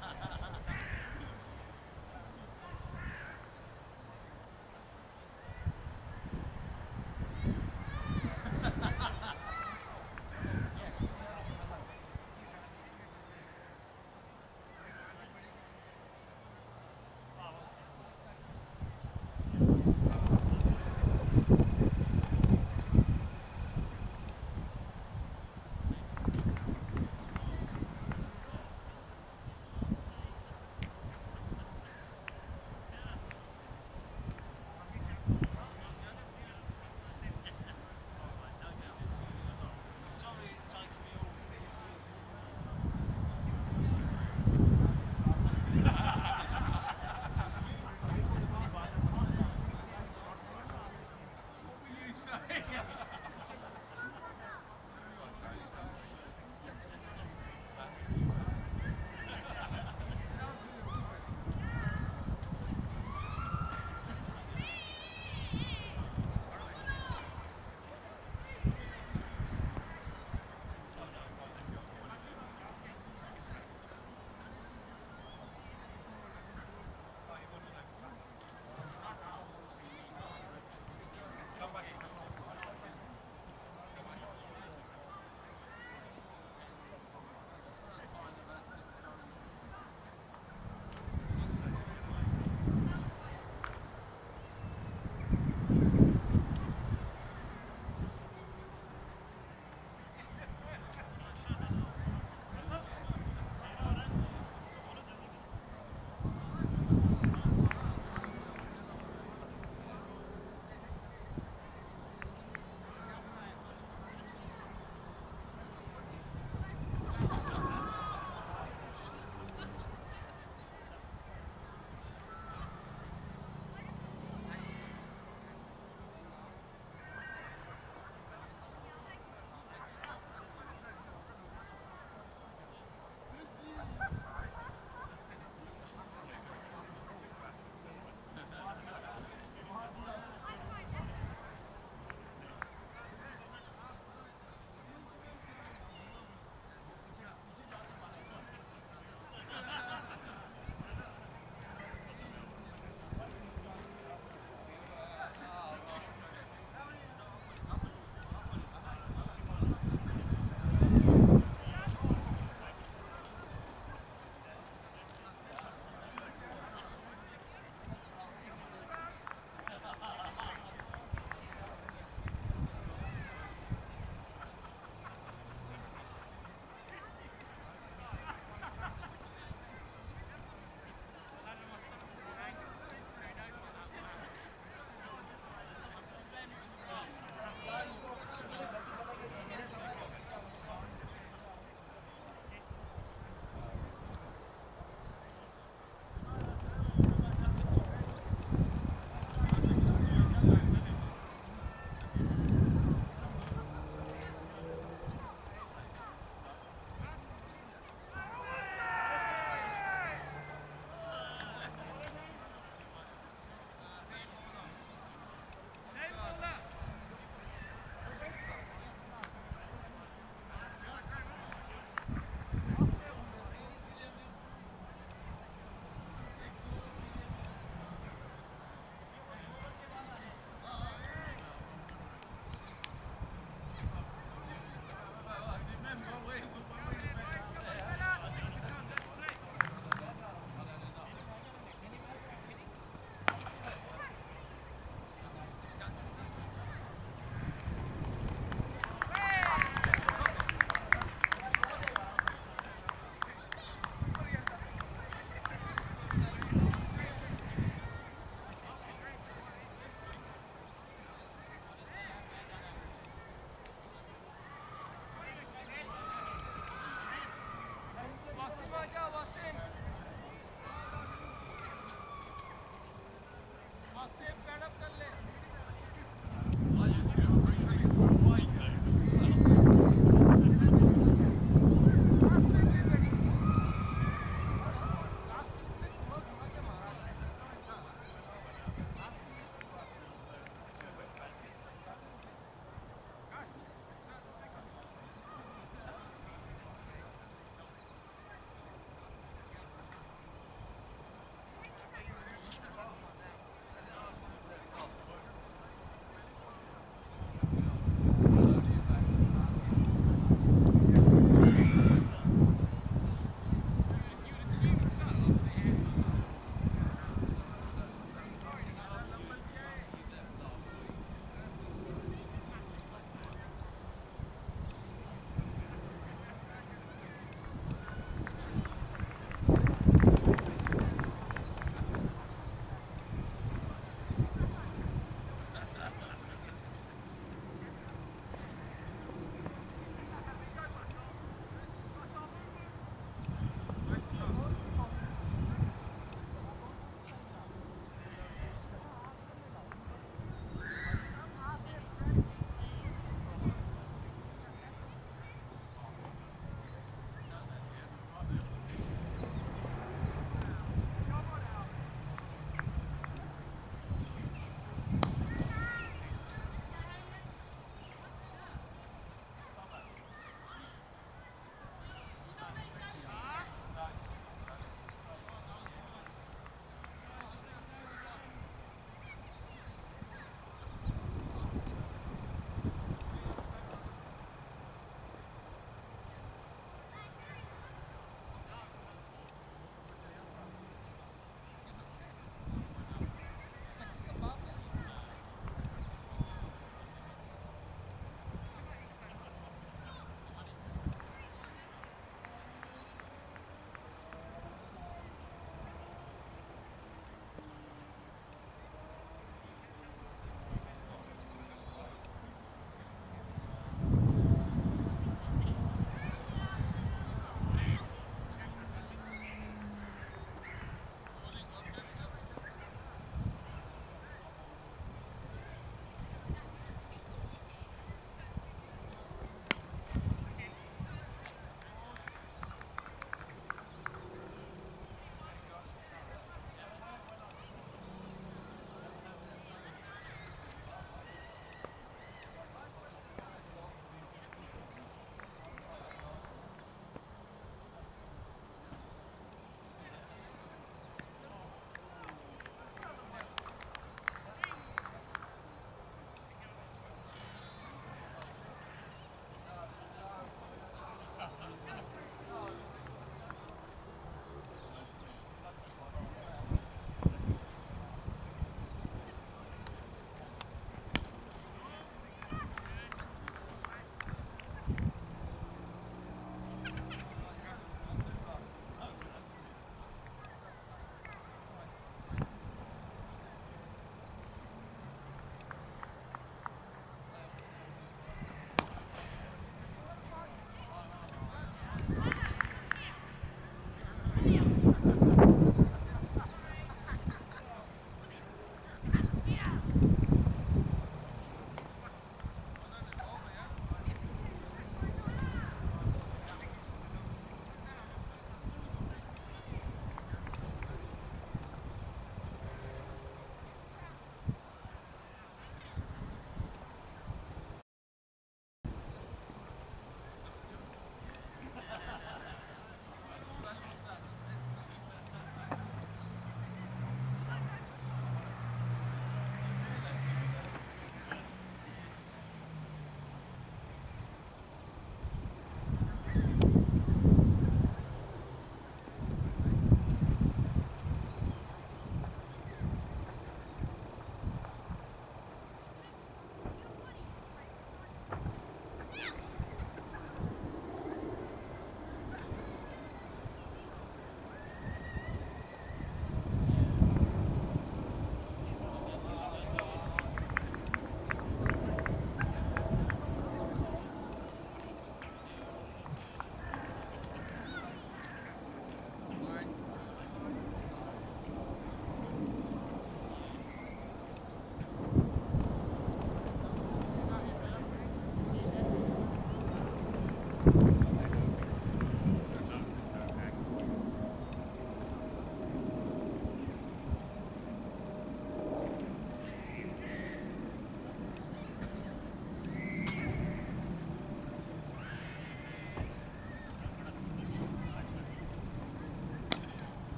ha ha ha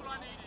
all I need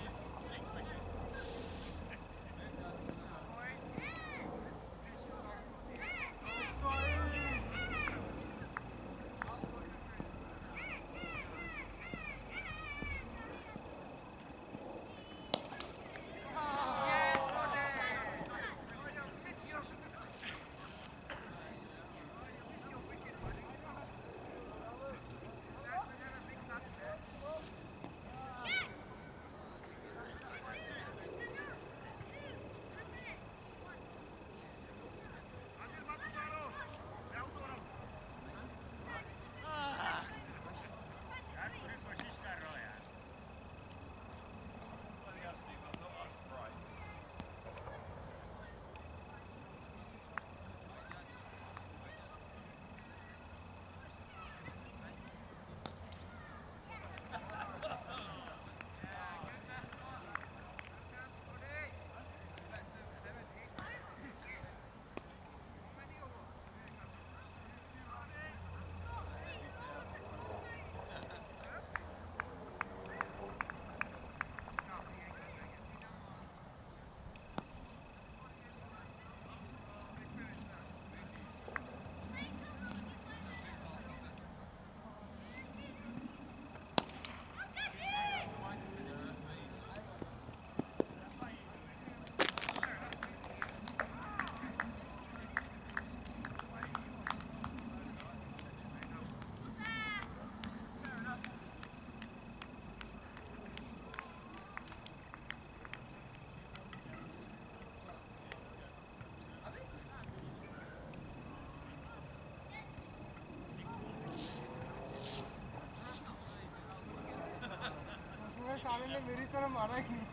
साले ने मेरी तरह मारा ही